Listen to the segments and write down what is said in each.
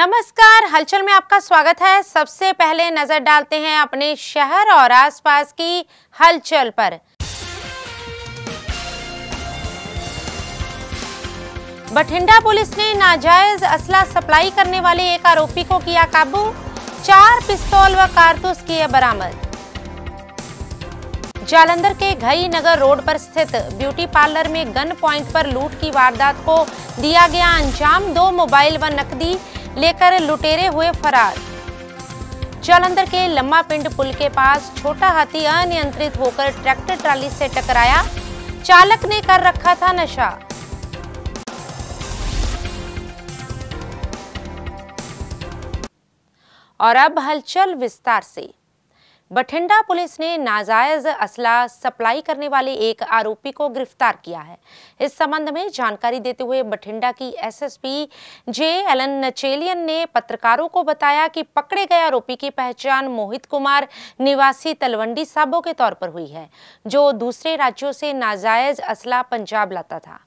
नमस्कार, हलचल में आपका स्वागत है। सबसे पहले नज़र डालते हैं अपने शहर और आसपास की हलचल पर। बठिंडा पुलिस ने नाजायज असला सप्लाई करने वाले एक आरोपी को किया काबू। चार पिस्तौल व कारतूस किए बरामद। जालंधर के घई नगर रोड पर स्थित ब्यूटी पार्लर में गन पॉइंट पर लूट की वारदात को दिया गया अंजाम। दो मोबाइल व नकदी लेकर लुटेरे हुए फरार। जालंधर के लम्मा पिंड पुल के पास छोटा हाथी अनियंत्रित होकर ट्रैक्टर ट्राली से टकराया। चालक ने कर रखा था नशा। और अब हलचल विस्तार से। बठिंडा पुलिस ने नाजायज असला सप्लाई करने वाले एक आरोपी को गिरफ़्तार किया है। इस संबंध में जानकारी देते हुए बठिंडा की एसएसपी जे एलन नचेलियन ने पत्रकारों को बताया कि पकड़े गए आरोपी की पहचान मोहित कुमार निवासी तलवंडी साबो के तौर पर हुई है, जो दूसरे राज्यों से नाजायज असला पंजाब लाता था।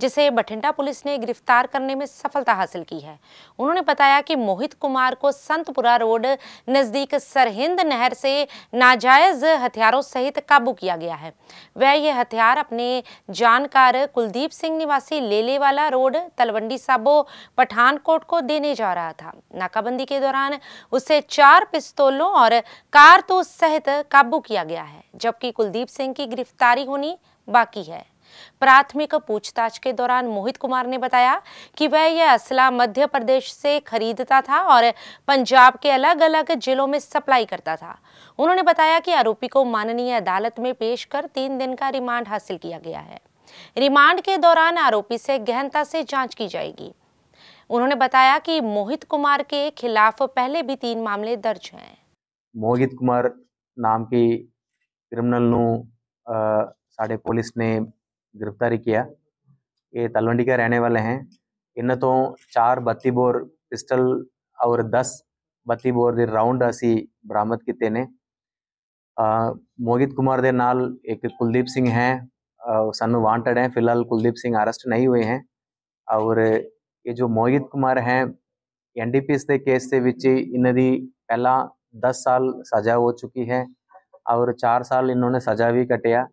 जिसे बठिंडा पुलिस ने गिरफ़्तार करने में सफलता हासिल की है। उन्होंने बताया कि मोहित कुमार को संतपुरा रोड नज़दीक सरहिंद नहर से नाजायज हथियारों सहित काबू किया गया है। वह ये हथियार अपने जानकार कुलदीप सिंह निवासी लेलेवाला रोड, तलवंडी साबो, पठानकोट को देने जा रहा था। नाकाबंदी के दौरान उसे चार पिस्तौलों और कारतूस सहित काबू किया गया है, जबकि कुलदीप सिंह की गिरफ्तारी होनी बाकी है। प्राथमिक पूछताछ के दौरान मोहित कुमार ने बताया कि वह यह असला मध्य प्रदेश से खरीदता था और पंजाब के अलग अलग जिलों में सप्लाई करता था। उन्होंने बताया कि आरोपी को माननीय अदालत में पेश कर तीन दिन का रिमांड हासिल किया गया है। रिमांड के दौरान आरोपी से गहनता से जाँच की जाएगी। उन्होंने बताया कि मोहित कुमार के खिलाफ पहले भी तीन मामले दर्ज हैं। मोहित कुमार नाम के क्रिमिनल साढ़े पुलिस ने गिरफ्तारी किया। ये तलवंडी के रहने वाले हैं। इन तो चार बत्ती बोर पिस्टल और दस बत्ती बोर दे राउंड असी बरामद किए ने। मोहित कुमार दे नाल एक कुलदीप सिंह हैं। सानू वांटेड हैं। फ़िलहाल कुलदीप सिंह अरेस्ट नहीं हुए हैं। और ये जो मोहित कुमार हैं एन एनडीपीएस के केस के विच इन्हें पहला दस साल सजा हो चुकी है। और चार साल इन्होंने सजा भी कटिया।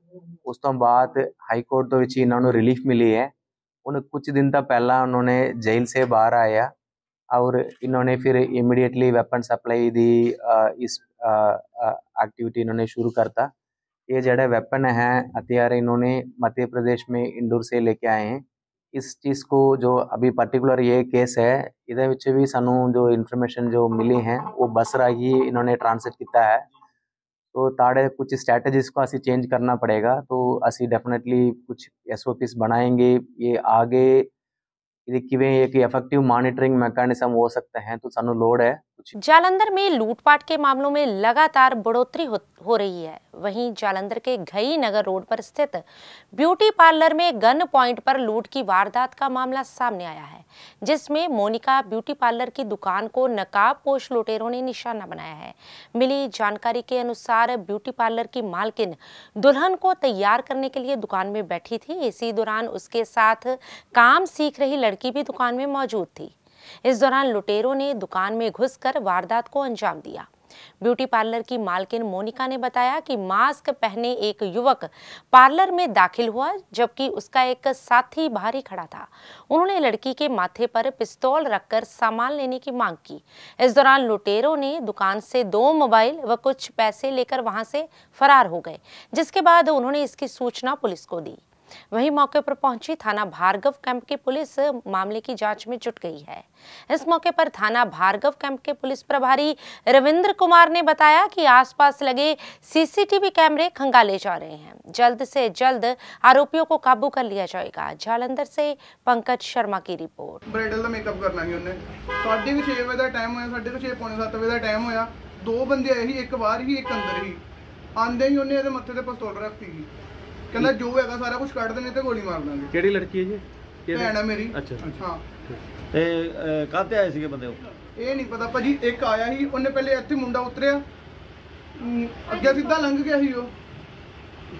ਉਸ ਤੋਂ ਬਾਅਦ ਹਾਈ ਕੋਰਟ ਦੇ ਵਿੱਚ ਇਹਨਾਂ ਨੂੰ ਰਿਲੀਫ ਮਿਲੀ है उन कुछ दिन तक पहला उन्होंने जेल से बाहर आया और इन्होंने फिर इमीडिएटली वेपन सप्लाई दी अ, इस एक्टिविटी इन्होंने शुरू करता ये जड़े वेपन है हथियार इन्होंने मध्य प्रदेश में इंदौर से लेके आए हैं इस चीज़ को जो अभी पर्टिकुलर ये केस है ਇਹਦੇ ਵਿੱਚ ਵੀ ਸਾਨੂੰ ਜੋ ਇਨਫੋਰਮੇਸ਼ਨ ਜੋ ਮਿਲੀ ਹੈ ਉਹ ਬੱਸ ਰਾਹੀਂ इन्होंने ट्रांसलेट ਕੀਤਾ है तो ताड़े कुछ स्ट्रैटेजीज को असी चेंज करना पड़ेगा तो असी डेफिनेटली कुछ एस ओ पीस बनाएँगे, ये आगे कि एक इफ़ेक्टिव मॉनिटरिंग मैकेनिज्म हो सकते हैं तो सानू लोड है। जालंधर में लूटपाट के मामलों में लगातार बढ़ोतरी हो, हो रही है। वहीं जालंधर के घई नगर रोड पर स्थित ब्यूटी पार्लर में गन पॉइंट पर लूट की वारदात का मामला सामने आया है जिसमें मोनिका ब्यूटी पार्लर की दुकान को नकाब पोश लुटेरों ने निशाना बनाया है। मिली जानकारी के अनुसार ब्यूटी पार्लर की मालकिन दुल्हन को तैयार करने के लिए दुकान में बैठी थी। इसी दौरान उसके साथ काम सीख रही लड़की भी दुकान में मौजूद थी। इस दौरान लुटेरों ने दुकान में घुसकर वारदात को अंजाम दिया। ब्यूटी पार्लर की मालकिन मोनिका ने बताया कि मास्क पहने एक युवक पार्लर में दाखिल हुआ, जबकि उसका एक साथी बाहर ही खड़ा था। उन्होंने लड़की के माथे पर पिस्तौल रखकर सामान लेने की मांग की। इस दौरान लुटेरों ने दुकान से दो मोबाइल व कुछ पैसे लेकर वहाँ से फरार हो गए, जिसके बाद उन्होंने इसकी सूचना पुलिस को दी। वहीं मौके पर पहुँची थाना भार्गव कैंप की पुलिस मामले की जाँच में जुट गई है। इस मौके पर थाना भार्गव कैंप के पुलिस प्रभारी रविंद्र कुमार ने बताया कि आसपास लगे सीसीटीवी कैमरे खंगाले जा रहे हैं। जल्द से जल्द आरोपियों को काबू कर लिया जाएगा। जालंधर से पंकज शर्मा की रिपोर्ट। ब्राइडल का मेकअप करना ही साढ़े कुछ बजे का टाइम होया, साढ़े कुछ पौने सत्त बजे का टाइम होया। दो बंदे आए ही, एक बार ही, एक अंदर ही। आंदे ही उन्हें मत्थे ते पिस्तौल रखती ही। ਕਹਿੰਦਾ ਜੋ ਹੈਗਾ ਸਾਰਾ ਕੁਝ ਕੱਢ ਦੇਣੇ ਤੇ ਗੋਲੀ ਮਾਰ ਦਾਂਗੇ। ਕਿਹੜੀ ਲੜਕੀ ਹੈ ਜੀ? ਕਿਹਦੇ- ਭੈਣ ਹੈ ਮੇਰੀ। ਅੱਛਾ ਹਾਂ। ਤੇ ਅਹ, ਕਾਹਤੇ ਆਏ ਸੀਗੇ ਬੰਦੇ ਉਹ? ਇਹ ਨਹੀਂ ਪਤਾ ਭਾਜੀ ਇੱਕ ਆਇਆ ਸੀ ਉਹਨੇ ਪਹਿਲੇ ਇੱਥੇ ਮੁੰਡਾ ਉਤਰਿਆ। ਅਮ, ਅੱਗੇ ਸਿੱਧਾ ਲੰਘ ਗਿਆ ਸੀ ਉਹ।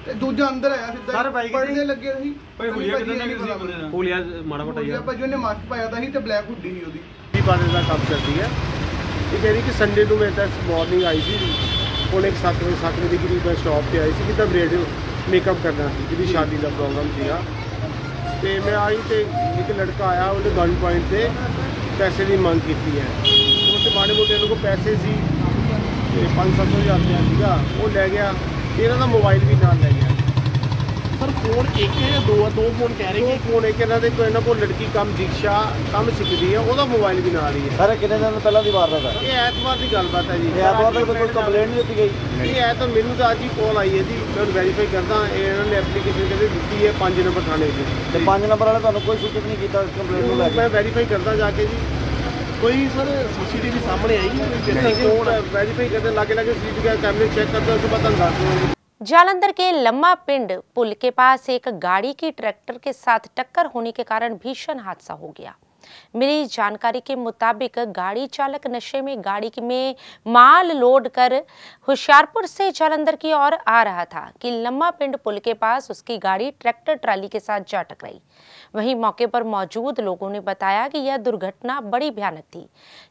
ਤੇ ਦੂਜਾ ਅੰਦਰ ਆਇਆ ਸਿੱਧਾ। ਸਾਰੇ ਬਾਈਕ ਤੇ ਪੜਦੇ ਲੱਗੇ ਸੀ। ਭਾਈ ਹੁਲੀਆ ਕਿਦਾਂ ਨਹੀਂ ਸੀ ਪਤਾ। ਪੂਰੇ ਨਾਲ ਹੁਲੀਆ ਮਾੜਾ ਮੋਟਾ ਯਾਰ ਭਾਜੀ ਉਹਨੇ ਮਾਸਕ ਪਾਇਆ ਤਾਂ ਸੀ ਤੇ ਬਲੈਕ ਹੁੱਡੀ ਸੀ ਉਹਦੀ। ਪਾਰਲਰ ਦਾ ਕੰਮ ਕਰਦੀ ਹੈ? ਇਹ ਕਹਿ ਰਹੀ ਕਿ ਸੰਡੇ ਨੂੰ ਮੈਂ ਤਾਂ ਮਾਰਨਿੰਗ ਆਈ ਸੀ। ਕੋਲ ਇੱਕ 7 ਵਜੇ 7 ਵਜੇ ਦੇ ਕਰੀਬ ਮੈਂ ਸ਼ਾਪ ਤੇ ਆਈ ਸੀ ਕਿਤਾ ਬ੍ਰੇਡ ਮੇਕਅਪ ਕਰਨਾ ਸੀ, ਜਿਹਦੀ ਸ਼ਾਦੀ ਦਾ ਪ੍ਰੋਗਰਾਮ ਸੀਗਾ। ਤੇ ਮੈਂ ਆਈ ਤੇ ਇੱਕ ਲੜਕਾ ਆਇਆ ਉਹਨੇ ਗਨ ਪੁਆਇੰਟ ਤੇ ਪੈਸੇ ਦੀ ਮੰਗ ਕੀਤੀ ਹੈ। ਉਹ ਤੇ ਮਾੜੇ ਮੋਟੇ ਲੋਕੋ ਪੈਸੇ ਸੀ, ਤੇ 5-7 ਹਜ਼ਾਰ ਰੁਪਇਆ ਸੀਗਾ, ਉਹ ਲੈ ਗਿਆ। ਤੇ ਇਹਨਾਂ ਦਾ ਮੋਬਾਈਲ ਵੀ ਨਾਲ ਲੈ ਗਿਆ। ਸਰ ਫੋਨ ਇੱਕ ਹੈ ਦੋ ਆ ਦੋ ਫੋਨ ਕਹਿ ਰਹੇ ਕਿ ਫੋਨ ਇੱਕ ਇਹਨਾਂ ਦੇ ਕੋਈ ਇਹਨਾਂ ਕੋਲ ਲੜਕੀ ਕੰਮ ਦੀਕਸ਼ਾ ਕੰਮ ਸਿੱਖਦੀ ਆ ਉਹਦਾ ਮੋਬਾਈਲ ਵੀ ਨਾਲ ਹੀ ਹੈ ਸਰ ਕਿੰਨੇ ਦਿਨ ਪਹਿਲਾਂ ਦੀ ਵਾਰਦਾਤ ਹੈ ਇਹ ਐਤਵਾਰ ਦੀ ਗੱਲਬਾਤ ਹੈ ਜੀ। ਇਹ ਐਤਵਾਰ ਤੱਕ ਕੋਈ ਕੰਪਲੇਂਟ ਨਹੀਂ ਦਿੱਤੀ ਗਈ? ਇਹ ਐ ਤਾਂ ਮੈਨੂੰ ਤਾਂ ਅੱਜ ਹੀ ਕਾਲ ਆਈ ਹੈ ਜੀ ਮੈਂ ਵੈਰੀਫਾਈ ਕਰਦਾ ਇਹਨਾਂ ਨੇ ਐਪਲੀਕੇਸ਼ਨ ਕਹਿੰਦੇ ਦਿੱਤੀ ਹੈ 5 ਨੰਬਰ ਥਾਣੇ ਦੀ। ਤੇ 5 ਨੰਬਰ ਵਾਲੇ ਤੁਹਾਨੂੰ ਕੋਈ ਸੂਚਿਤ ਨਹੀਂ ਕੀਤਾ ਕੰਪਲੇਂਟ ਨੂੰ ਲੈ ਕੇ? ਮੈਂ ਵੈਰੀਫਾਈ ਕਰਦਾ ਜਾ ਕੇ ਜੀ। ਕੋਈ ਸਰ ਸੀਸੀਟੀਵੀ ਸਾਹਮਣੇ ਆਈ ਜਿੱਦਾਂ ਕਿ ਵੈਰੀਫਾਈ ਕਰਦੇ ਲਾਗੇ ਲਾਗੇ ਸੀਸੀਟੀਵੀ ਕੈਮਰੇ ਚੈੱਕ ਕਰਦੇ ਉਸ ਤੋਂ ਬਾਅਦ ਤੁਹਾਨੂੰ ਦੱਸ ਦੂੰਗਾ जालंधर के लम्मा पिंड पुल के पास एक गाड़ी की ट्रैक्टर के साथ टक्कर होने के कारण भीषण हादसा हो गया। मिली जानकारी के मुताबिक गाड़ी चालक नशे में गाड़ी में माल लोड कर होशियारपुर से जालंधर की ओर आ रहा था कि लम्मा पिंड पुल के पास उसकी गाड़ी ट्रैक्टर ट्राली के साथ जा टकराई। वहीं मौके पर मौजूद लोगों ने बताया कि यह दुर्घटना बड़ी भयानक थी।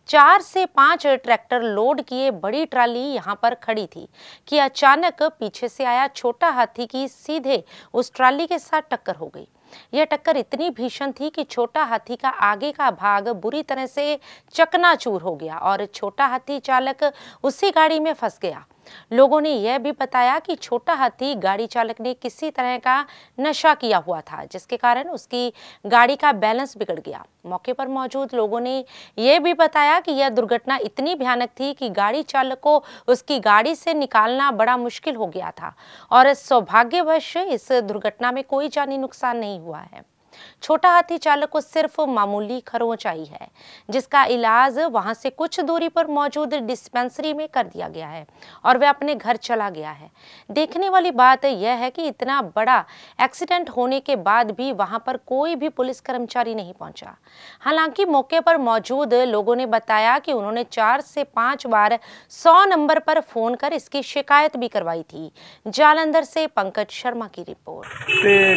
चार से पाँच ट्रैक्टर लोड किए बड़ी ट्राली यहाँ पर खड़ी थी कि अचानक पीछे से आया छोटा हाथी की सीधे उस ट्राली के साथ टक्कर हो गई। यह टक्कर इतनी भीषण थी कि छोटा हाथी का आगे का भाग बुरी तरह से चकनाचूर हो गया और छोटा हाथी चालक उसी गाड़ी में फंस गया। लोगों ने यह भी बताया कि छोटा हाथी गाड़ी चालक ने किसी तरह का नशा किया हुआ था, जिसके कारण उसकी गाड़ी का बैलेंस बिगड़ गया। मौके पर मौजूद लोगों ने यह भी बताया कि यह दुर्घटना इतनी भयानक थी कि गाड़ी चालक को उसकी गाड़ी से निकालना बड़ा मुश्किल हो गया था और सौभाग्यवश इस दुर्घटना में कोई जानी नुकसान नहीं हुआ है। छोटा हाथी चालक को सिर्फ़ मामूली खरोंच आई है, जिसका इलाज वहाँ से कुछ दूरी पर मौजूद डिस्पेंसरी में कर दिया गया है और वह अपने घर चला गया है। देखने वाली बात यह है कि इतना बड़ा एक्सीडेंट होने के बाद भी वहाँ पर कोई भी पुलिस कर्मचारी नहीं पहुँचा। हालाँकि मौके पर मौजूद लोगों ने बताया कि उन्होंने चार से पाँच बार सौ नंबर पर फ़ोन कर इसकी शिकायत भी करवाई थी। जालंधर से पंकज शर्मा की रिपोर्ट।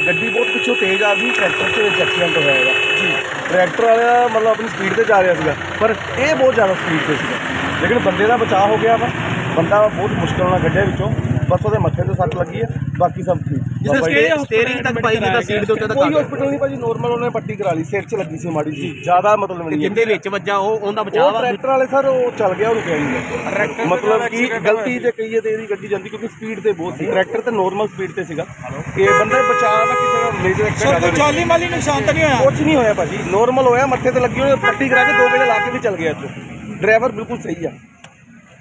गड्डी बहुत कुछ तेज आ गई ਗਈ ਵਿੱਚ ਐਕਸੀਡੈਂਟ ਹੋਇਆ ਹੈਗਾ। ਜੀ ਟਰੈਕਟਰ ਵਾਲਾ ਮਤਲਬ ਆਪਣੀ ਸਪੀਡ ਤੇ ਜਾ ਰਿਹਾ ਸੀਗਾ, ਪਰ ਇਹ ਬਹੁਤ ਜ਼ਿਆਦਾ ਸਪੀਡ ਤੇ ਸੀਗਾ। ਲੇਕਿਨ ਬੰਦੇ ਦਾ ਬਚਾਅ ਹੋ ਗਿਆ ਵਾ। ਬੰਦਾ ਬਹੁਤ ਮੁਸ਼ਕਲ ਨਾਲ ਕੱਢਿਆ ਵਿੱਚੋਂ। ਬਸ ਉਹਦੇ ਮੱਥੇ ਤੇ ਸੱਟ ਲੱਗੀ ਹੈ ਬਾਕੀ ਸਭ ਠੀਕ। ਜਿਵੇਂ ਸਟੀਅਰਿੰਗ ਤੱਕ ਪਾਈ ਤਾਂ ਸੀਟ ਦੇ ਉੱਤੇ ਤਾਂ ਕੋਈ ਹਸਪੀਟਲ ਨਹੀਂ ਭਾਜੀ ਨਾਰਮਲ ਉਹਨੇ ਪੱਟੀ ਕਰਾ ਲਈ ਸਿਰ 'ਚ ਲੱਗੀ ਸੀ ਮਾੜੀ ਜੀ ਜ਼ਿਆਦਾ ਮਤਲਬ ਨਹੀਂ ਜਿੰਦੇ ਵਿੱਚ ਵੱਜਾ ਉਹ ਉਹਦਾ ਉਹ ਬਚਾਅ ਵਾ। ਟਰੈਕਟਰ ਵਾਲੇ ਸਰ ਉਹ ਚੱਲ ਗਿਆ ਉਹਨੂੰ ਕਹੀ ਮਤਲਬ ਕਿ ਗਲਤੀ ਜੇ ਕਹੀਏ ਤੇ ਇਹਦੀ ਗੱਡੀ ਜਾਂਦੀ ਕਿਉਂਕਿ ਸਪੀਡ ਤੇ ਬਹੁਤ ਸੀ। ਟਰੈਕਟਰ ਤੇ ਨਾਰਮਲ ਸਪੀਡ ਤੇ ਸੀਗਾ। ਇਹ ਬੰਦਾ ਬਚਾਅ ਦਾ ਕਿਸੇ ਦਾ ਮੇਜਰ ਐਕਸੀਡੈਂਟ ਚਾਲੀ ਮਾਲੀ ਨੁਕਸਾਨ ਤਾਂ ਨਹੀਂ ਹੋਇਆ? ਕੁਝ ਨਹੀਂ ਹੋਇਆ ਭਾਜੀ। ਨਾਰਮਲ ਹੋਇਆ ਮੱਥੇ ਤੇ ਲੱਗੀ ਉਹਨੇ ਪੱਟੀ ਕਰਾ ਕੇ ਦੋ ਵੇਲੇ ਲਾ ਕੇ ਵੀ ਚੱਲ ਗਿਆ ਇੱਥੋਂ। ਡਰਾਈਵਰ ਬਿਲਕੁਲ ਸਹੀ ਆ।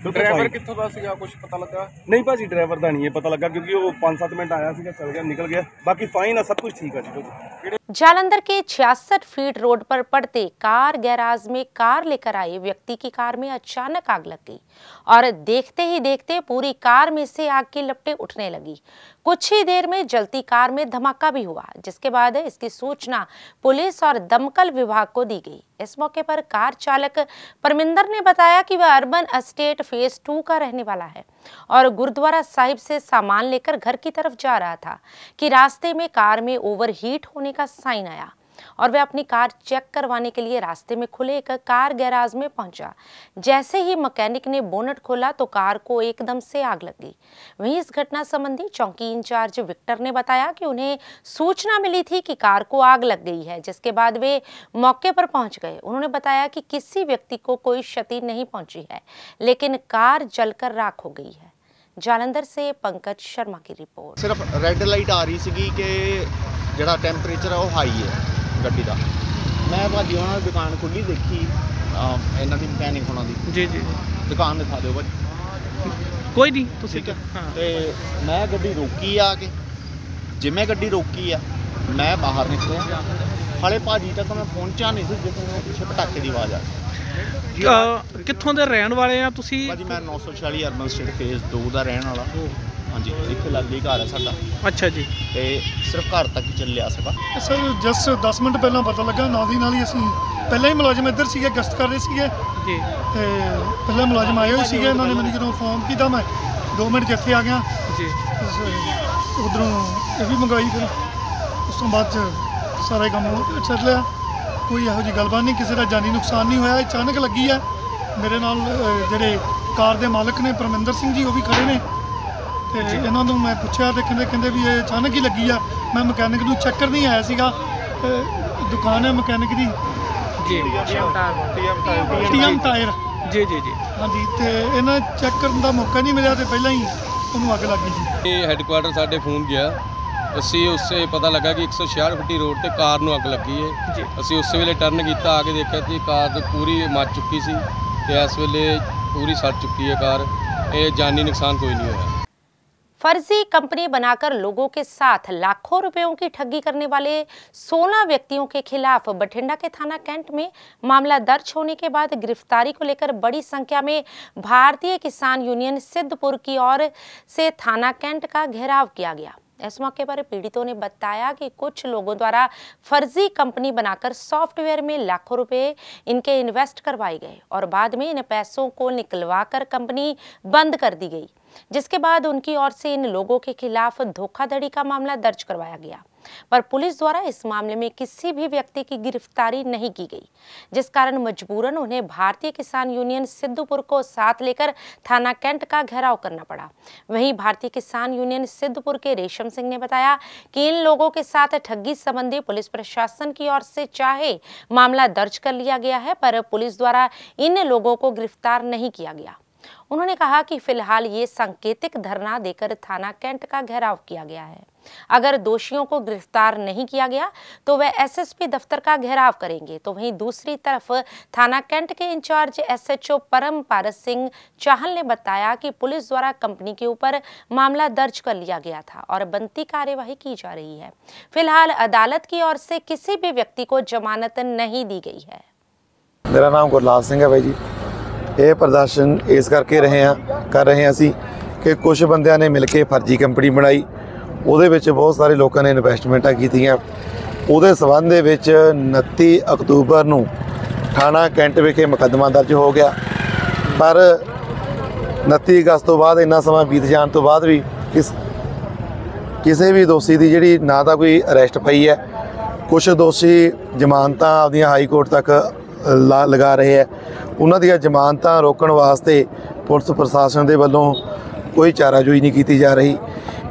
ਡਰਾਈਵਰ ਕਿੱਥੋਂ ਦਾ ਸੀਗਾ ਕੁਝ ਪਤਾ ਲੱਗਾ ਨਹੀਂ ਭਾਜੀ ਡਰਾਈਵਰ ਦਾ ਨਹੀਂ ਇਹ ਪਤਾ ਲੱਗਾ ਕਿਉਂਕਿ ਉਹ 5-7 ਮਿੰਟ ਆਇਆ ਸੀਗਾ ਚੱਲ ਗਿਆ ਨਿਕਲ ਗਿਆ ਬਾਕੀ ਫਾਈਨ ਆ ਸਭ ਕੁਝ ਠੀਕ ਆ ਜੀ ਭਾਜੀ जालंधर के 66 फीट रोड पर पड़ते कार गैराज में कार लेकर आए व्यक्ति की कार में अचानक आग लग गई और देखते ही देखते पूरी कार में से आग की लपटें उठने लगी। कुछ ही देर में जलती कार में धमाका भी हुआ, जिसके बाद इसकी सूचना पुलिस और दमकल विभाग को दी गई। इस मौके पर कार चालक परमिंदर ने बताया कि वह अर्बन एस्टेट फ़ेज़ टू का रहने वाला है और गुरुद्वारा साहिब से सामान लेकर घर की तरफ़ जा रहा था कि रास्ते में कार में ओवरहीट होने का साइन आया। और वह अपनी कार चेक करवाने के लिए रास्ते में खुले एक कार गैराज में पहुंचा जैसे ही मैकेनिक ने बोनट खोला तो कार को एकदम से आग लग गई वहीं इस घटना संबंधी चौकी इंचार्ज विक्टर ने बताया कि उन्हें सूचना मिली थी कि कार को आग लग गई है जिसके बाद वे मौके पर पहुंच गए उन्होंने बताया कि किसी व्यक्ति को कोई क्षति नहीं पहुंची है लेकिन कार जलकर राख हो गई है जालंधर से पंकज शर्मा की रिपोर्ट ਸਿਰਫ ਰੈੱਡ ਲਾਈਟ ਆ ਰਹੀ ਸੀਗੀ ਕਿ ਜਿਹੜਾ ਟੈਂਪਰੇਚਰ ਹੈ ਉਹ ਹਾਈ ਹੈ ਗੱਡੀ ਦਾ। ਮੈਂ ਭਾਜੀ ਉਹਨਾਂ ਦੀ ਦੁਕਾਨ ਖੁੱਲੀ ਦੇਖੀ ਅਹ ਇਹਨਾਂ ਦੀ ਮਕੈਨਿਕ ਹੋਣਾ ਦੀ। ਜੀ ਜੀ। ਦੁਕਾਨ ਦਿਖਾ ਦਿਓ ਭਾਜੀ। ਕੋਈ ਨਹੀਂ ਤੁਸੀਂ ਠੀਕ ਹੈ। ਹਾਂ। ਤੇ ਮੈਂ ਗੱਡੀ ਰੋਕੀ ਆ ਕੇ। ਜਿਵੇਂ ਗੱਡੀ ਰੋਕੀ ਆ ਮੈਂ ਬਾਹਰ ਨਿਕਲਿਆ। ਹਾਲੇ ਭਾਜੀ ਤੱਕ ਮੈਂ ਪਹੁੰਚਿਆ ਨਹੀਂ ਸੀ ਜਿਸ ਨੂੰ ਪਿੱਛੇ ਪਟਾਕੇ ਦੀ ਆਵਾਜ਼ ਆ ਗਈ। ਅਹ, ਕਿੱਥੋਂ ਦੇ ਰਹਿਣ ਵਾਲੇ ਆ ਤੁਸੀਂ? ਭਾਜੀ ਮੈਂ 946 ਅਰਬਨ ਸਟੇਟ ਫੇਜ਼ 2 ਦਾ ਰਹਿਣ ਵਾਲਾ। ਹਾਂਜੀ ਇੱਥੇ ਲੱਗੇ ਘਰ ਹੈ ਸਾਡਾ। ਅੱਛਾ ਜੀ। ਤੇ ਸਿਰਫ ਘਰ ਤੱਕ ਹੀ ਚੱਲਿਆ ਸੀਗਾ। ਸਰ ਜਸਟ 10 ਮਿੰਟ ਪਹਿਲਾਂ ਪਤਾ ਲੱਗਾ ਨਾਲ ਦੀ ਨਾਲ ਹੀ ਅਸੀਂ ਪਹਿਲਾਂ ਹੀ ਮੁਲਾਜ਼ਮ ਇੱਧਰ ਸੀਗੇ ਗਸ਼ਤ ਕਰ ਰਹੇ ਸੀਗੇ। ਜੀ। ਤੇ ਪਹਿਲਾਂ ਮੁਲਾਜ਼ਮ ਆਏ ਹੋਏ ਸੀਗੇ ਇਹਨਾਂ ਨੇ ਮੈਨੂੰ ਜਦੋਂ ਫੋਨ ਕੀਤਾ ਮੈਂ 2 ਮਿੰਟ ਇੱਥੇ ਆ ਗਿਆ। ਜੀ। ਉਧਰੋਂ ਇਹ ਵੀ ਮੰਗਾਈ ਫਿਰ। ਉਸ ਤੋਂ ਬਾਅਦ ਸਾਰਾ ਹੀ ਕੰਮ ਚੱਲ ਲਿਆ। ਕੋਈ ਇਹੋ ਜਿਹੀ ਗੱਲਬਾਤ ਨਹੀਂ ਕਿਸੇ ਦਾ ਜਾਨੀ ਨੁਕਸਾਨ ਨਹੀਂ ਹੋਇਆ ਅਚਾਨਕ ਲੱਗੀ ਆ। ਮੇਰੇ ਨਾਲ ਜਿਹੜੇ ਕਾਰ ਦੇ ਮਾਲਕ ਨੇ ਪਰਮਿੰਦਰ ਸਿੰਘ ਜੀ ਉਹ ਵੀ ਖੜੇ ਨੇ। ਤੇ ਇਹਨਾਂ ਨੂੰ ਮੈਂ ਪੁੱਛਿਆ ਤੇ ਕਹਿੰਦੇ ਕਹਿੰਦੇ ਵੀ ਇਹ ਅਚਾਨਕ ਹੀ ਲੱਗੀ ਆ। ਮੈਂ ਮਕੈਨਿਕ ਨੂੰ ਚੈੱਕ ਕਰਨ ਹੀ ਆਇਆ ਸੀਗਾ। ਦੁਕਾਨ ਹੈ ਮਕੈਨਿਕ ਦੀ। ਜੀ ਟੀਐਮ ਟਾਇਰ। ਜੀ ਜੀ ਜੀ। ਹਾਂਜੀ ਤੇ ਇਹਨਾਂ ਚੈੱਕ ਕਰਨ ਦਾ ਮੌਕਾ ਨਹੀਂ ਮਿਲਿਆ ਤੇ ਪਹਿਲਾਂ ਹੀ ਉਹਨੂੰ ਅੱਗ ਲੱਗ ਗਈ ਜੀ ਇਹ ਹੈੱਡਕੁਆਟਰ ਸਾਡੇ ਫੋਨ ਗਿਆ। ਅਸੀਂ ਉਸੇ ਪਤਾ ਲੱਗਾ ਕਿ 166 ਫੁੱਟੀ ਰੋਡ ਤੇ ਕਾਰ ਨੂੰ ਅੱਗ ਲੱਗੀ ਹੈ ਅਸੀਂ ਉਸੇ ਵੇਲੇ ਟਰਨ ਕੀਤਾ ਆ ਕੇ ਦੇਖਿਆ ਕਿ ਕਾਰ ਤੇ ਪੂਰੀ ਮੱਚ ਚੁੱਕੀ ਸੀ ਤੇ ਇਸ ਵੇਲੇ ਪੂਰੀ ਸੜ ਚੁੱਕੀ ਹੈ ਕਾਰ। ਇਹ ਜਾਨੀ ਨੁਕਸਾਨ ਕੋਈ ਨਹੀਂ ਹੋਇਆ। फर्जी कंपनी बनाकर लोगों के साथ लाखों रुपयों की ठगी करने वाले 16 व्यक्तियों के खिलाफ बठिंडा के थाना कैंट में मामला दर्ज होने के बाद गिरफ्तारी को लेकर बड़ी संख्या में भारतीय किसान यूनियन सिद्धपुर की ओर से थाना कैंट का घेराव किया गया। इस मौके पर पीड़ितों ने बताया कि कुछ लोगों द्वारा फर्जी कंपनी बनाकर सॉफ्टवेयर में लाखों रुपए इनके इन्वेस्ट करवाए गए और बाद में इन पैसों को निकलवाकर कंपनी बंद कर दी गई। जिसके बाद उनकी ओर से इन लोगों के खिलाफ धोखाधड़ी का मामला दर्ज करवाया गया। पर पुलिस द्वारा इस मामले में किसी भी व्यक्ति की गिरफ्तारी नहीं की गई, जिस कारण मजबूरन उन्हें भारतीय किसान यूनियन सिद्धपुर को साथ लेकर थाना कैंट का घेराव करना पड़ा। वहीं भारतीय किसान यूनियन सिद्धपुर के रेशम सिंह ने बताया कि इन लोगों के साथ ठगी संबंधी पुलिस प्रशासन की ओर से चाहे मामला दर्ज कर लिया गया है, पर पुलिस द्वारा इन लोगों को गिरफ़्तार नहीं किया गया। उन्होंने कहा कि फ़िलहाल ये संकेतिक धरना देकर थाना कैंट का घेराव किया गया है। अगर दोषियों को गिरफ़्तार नहीं किया गया तो वह एसएसपी दफ्तर का घेराव करेंगे। तो वहीं दूसरी तरफ़ थाना कैंट के इंचार्ज एसएचओ परम पारस सिंह चाहल ने बताया कि पुलिस द्वारा कंपनी के ऊपर मामला दर्ज कर लिया गया था और बनती कार्यवाही की जा रही है। फ़िलहाल अदालत की ओर से किसी भी व्यक्ति को जमानत नहीं दी गई है। मेरा नाम गुरलाल सिंह है भाई जी। ਇਹ ਪ੍ਰਦਰਸ਼ਨ ਇਸ ਕਰਕੇ ਰਹੇ ਆ ਕਰ ਰਹੇ ਹਾਂ ਅਸੀਂ ਕਿ ਕੁਝ ਬੰਦਿਆਂ ਨੇ ਮਿਲ ਕੇ ਫਰਜ਼ੀ ਕੰਪਨੀ ਬਣਾਈ। ਉਹਦੇ ਵਿੱਚ ਬਹੁਤ ਸਾਰੇ ਲੋਕਾਂ ਨੇ ਇਨਵੈਸਟਮੈਂਟਾਂ ਕੀਤੀਆਂ। ਉਹਦੇ ਸਬੰਧ ਦੇ ਵਿੱਚ 29 ਅਕਤੂਬਰ ਨੂੰ ਥਾਣਾ ਕੈਂਟ ਵਿਖੇ ਮੁਕੱਦਮਾ ਦਰਜ ਹੋ ਗਿਆ। ਪਰ 29 ਅਗਸਤ ਤੋਂ ਬਾਅਦ ਇੰਨਾ ਸਮਾਂ ਬੀਤ ਜਾਣ ਤੋਂ ਬਾਅਦ ਵੀ ਕਿਸ ਕਿਸੇ ਵੀ ਦੋਸ਼ੀ ਦੀ ਜਿਹੜੀ ਨਾ ਤਾਂ ਕੋਈ ਅਰੈਸਟ ਪਈ ਹੈ। ਕੁਝ ਦੋਸ਼ੀ ਜ਼ਮਾਨਤਾਂ ਆਪਦੀਆਂ ਹਾਈ ਕੋਰਟ ਤੱਕ ਲਗਾ ਰਹੇ ਹੈ। ਉਹਨਾਂ ਦੀਆਂ ਜ਼ਮਾਨਤਾਂ ਰੋਕਣ ਵਾਸਤੇ ਪੁਲਿਸ ਪ੍ਰਸ਼ਾਸਨ ਦੇ ਵੱਲੋਂ ਕੋਈ ਚਾਰਾਜੋਈ ਨਹੀਂ ਕੀਤੀ ਜਾ ਰਹੀ।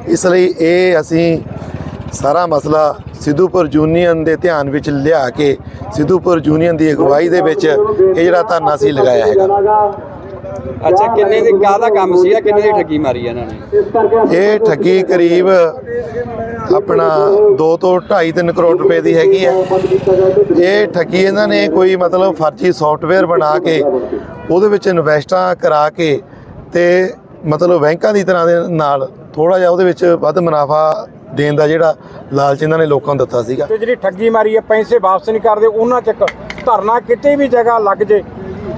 ਇਸ ਲਈ ਇਹ ਅਸੀਂ ਸਾਰਾ ਮਸਲਾ ਸਿੱਧੂਪੁਰ ਯੂਨੀਅਨ ਦੇ ਧਿਆਨ ਵਿੱਚ ਲਿਆ ਕੇ ਸਿੱਧੂਪੁਰ ਯੂਨੀਅਨ ਦੀ ਅਗਵਾਈ ਦੇ ਵਿੱਚ ਇਹ ਜਿਹੜਾ ਧਰਨਾ ਸੀ ਲਗਾਇਆ ਹੈਗਾ। ਅੱਛਾ ਕਿੰਨੇ ਦੇ ਕਾਹਦਾ ਕੰਮ ਸੀ ਕਿੰਨੇ ਦੀ ਠੱਗੀ ਮਾਰੀ ਇਹਨਾਂ ਨੇ? ਇਹ ਠੱਗੀ ਕਰੀਬ ਆਪਣਾ 2 ਤੋਂ 2.5 3 ਕਰੋੜ ਰੁਪਏ ਦੀ ਹੈਗੀ ਹੈ। ਇਹ ਠੱਗੀ ਇਹਨਾਂ ਨੇ ਕੋਈ ਮਤਲਬ ਫਰਜ਼ੀ ਸੌਫਟਵੇਅਰ ਬਣਾ ਕੇ ਉਹਦੇ ਵਿੱਚ ਇਨਵੈਸਟਾਂ ਕਰਾ ਕੇ ਤੇ ਮਤਲਬ ਬੈਂਕਾਂ ਦੀ ਤਰ੍ਹਾਂ ਦੇ ਨਾਲ ਥੋੜਾ ਜਿਹਾ ਉਹਦੇ ਵਿੱਚ ਵੱਧ ਮੁਨਾਫਾ ਦੇਣ ਦਾ ਜਿਹੜਾ ਲਾਲਚ ਇਹਨਾਂ ਨੇ ਲੋਕਾਂ ਨੂੰ ਦਿੱਤਾ ਸੀਗਾ। ਤੇ ਜਿਹੜੀ ਠੱਗੀ ਮਾਰੀ ਹੈ ਪੈਸੇ ਵਾਪਸ ਨਹੀਂ ਕਰਦੇ ਉਹਨਾਂ ਚੱਕ ਧਰਨਾ ਕਿਤੇ ਵੀ ਜਗ੍ਹਾ ਲੱਗ ਜੇ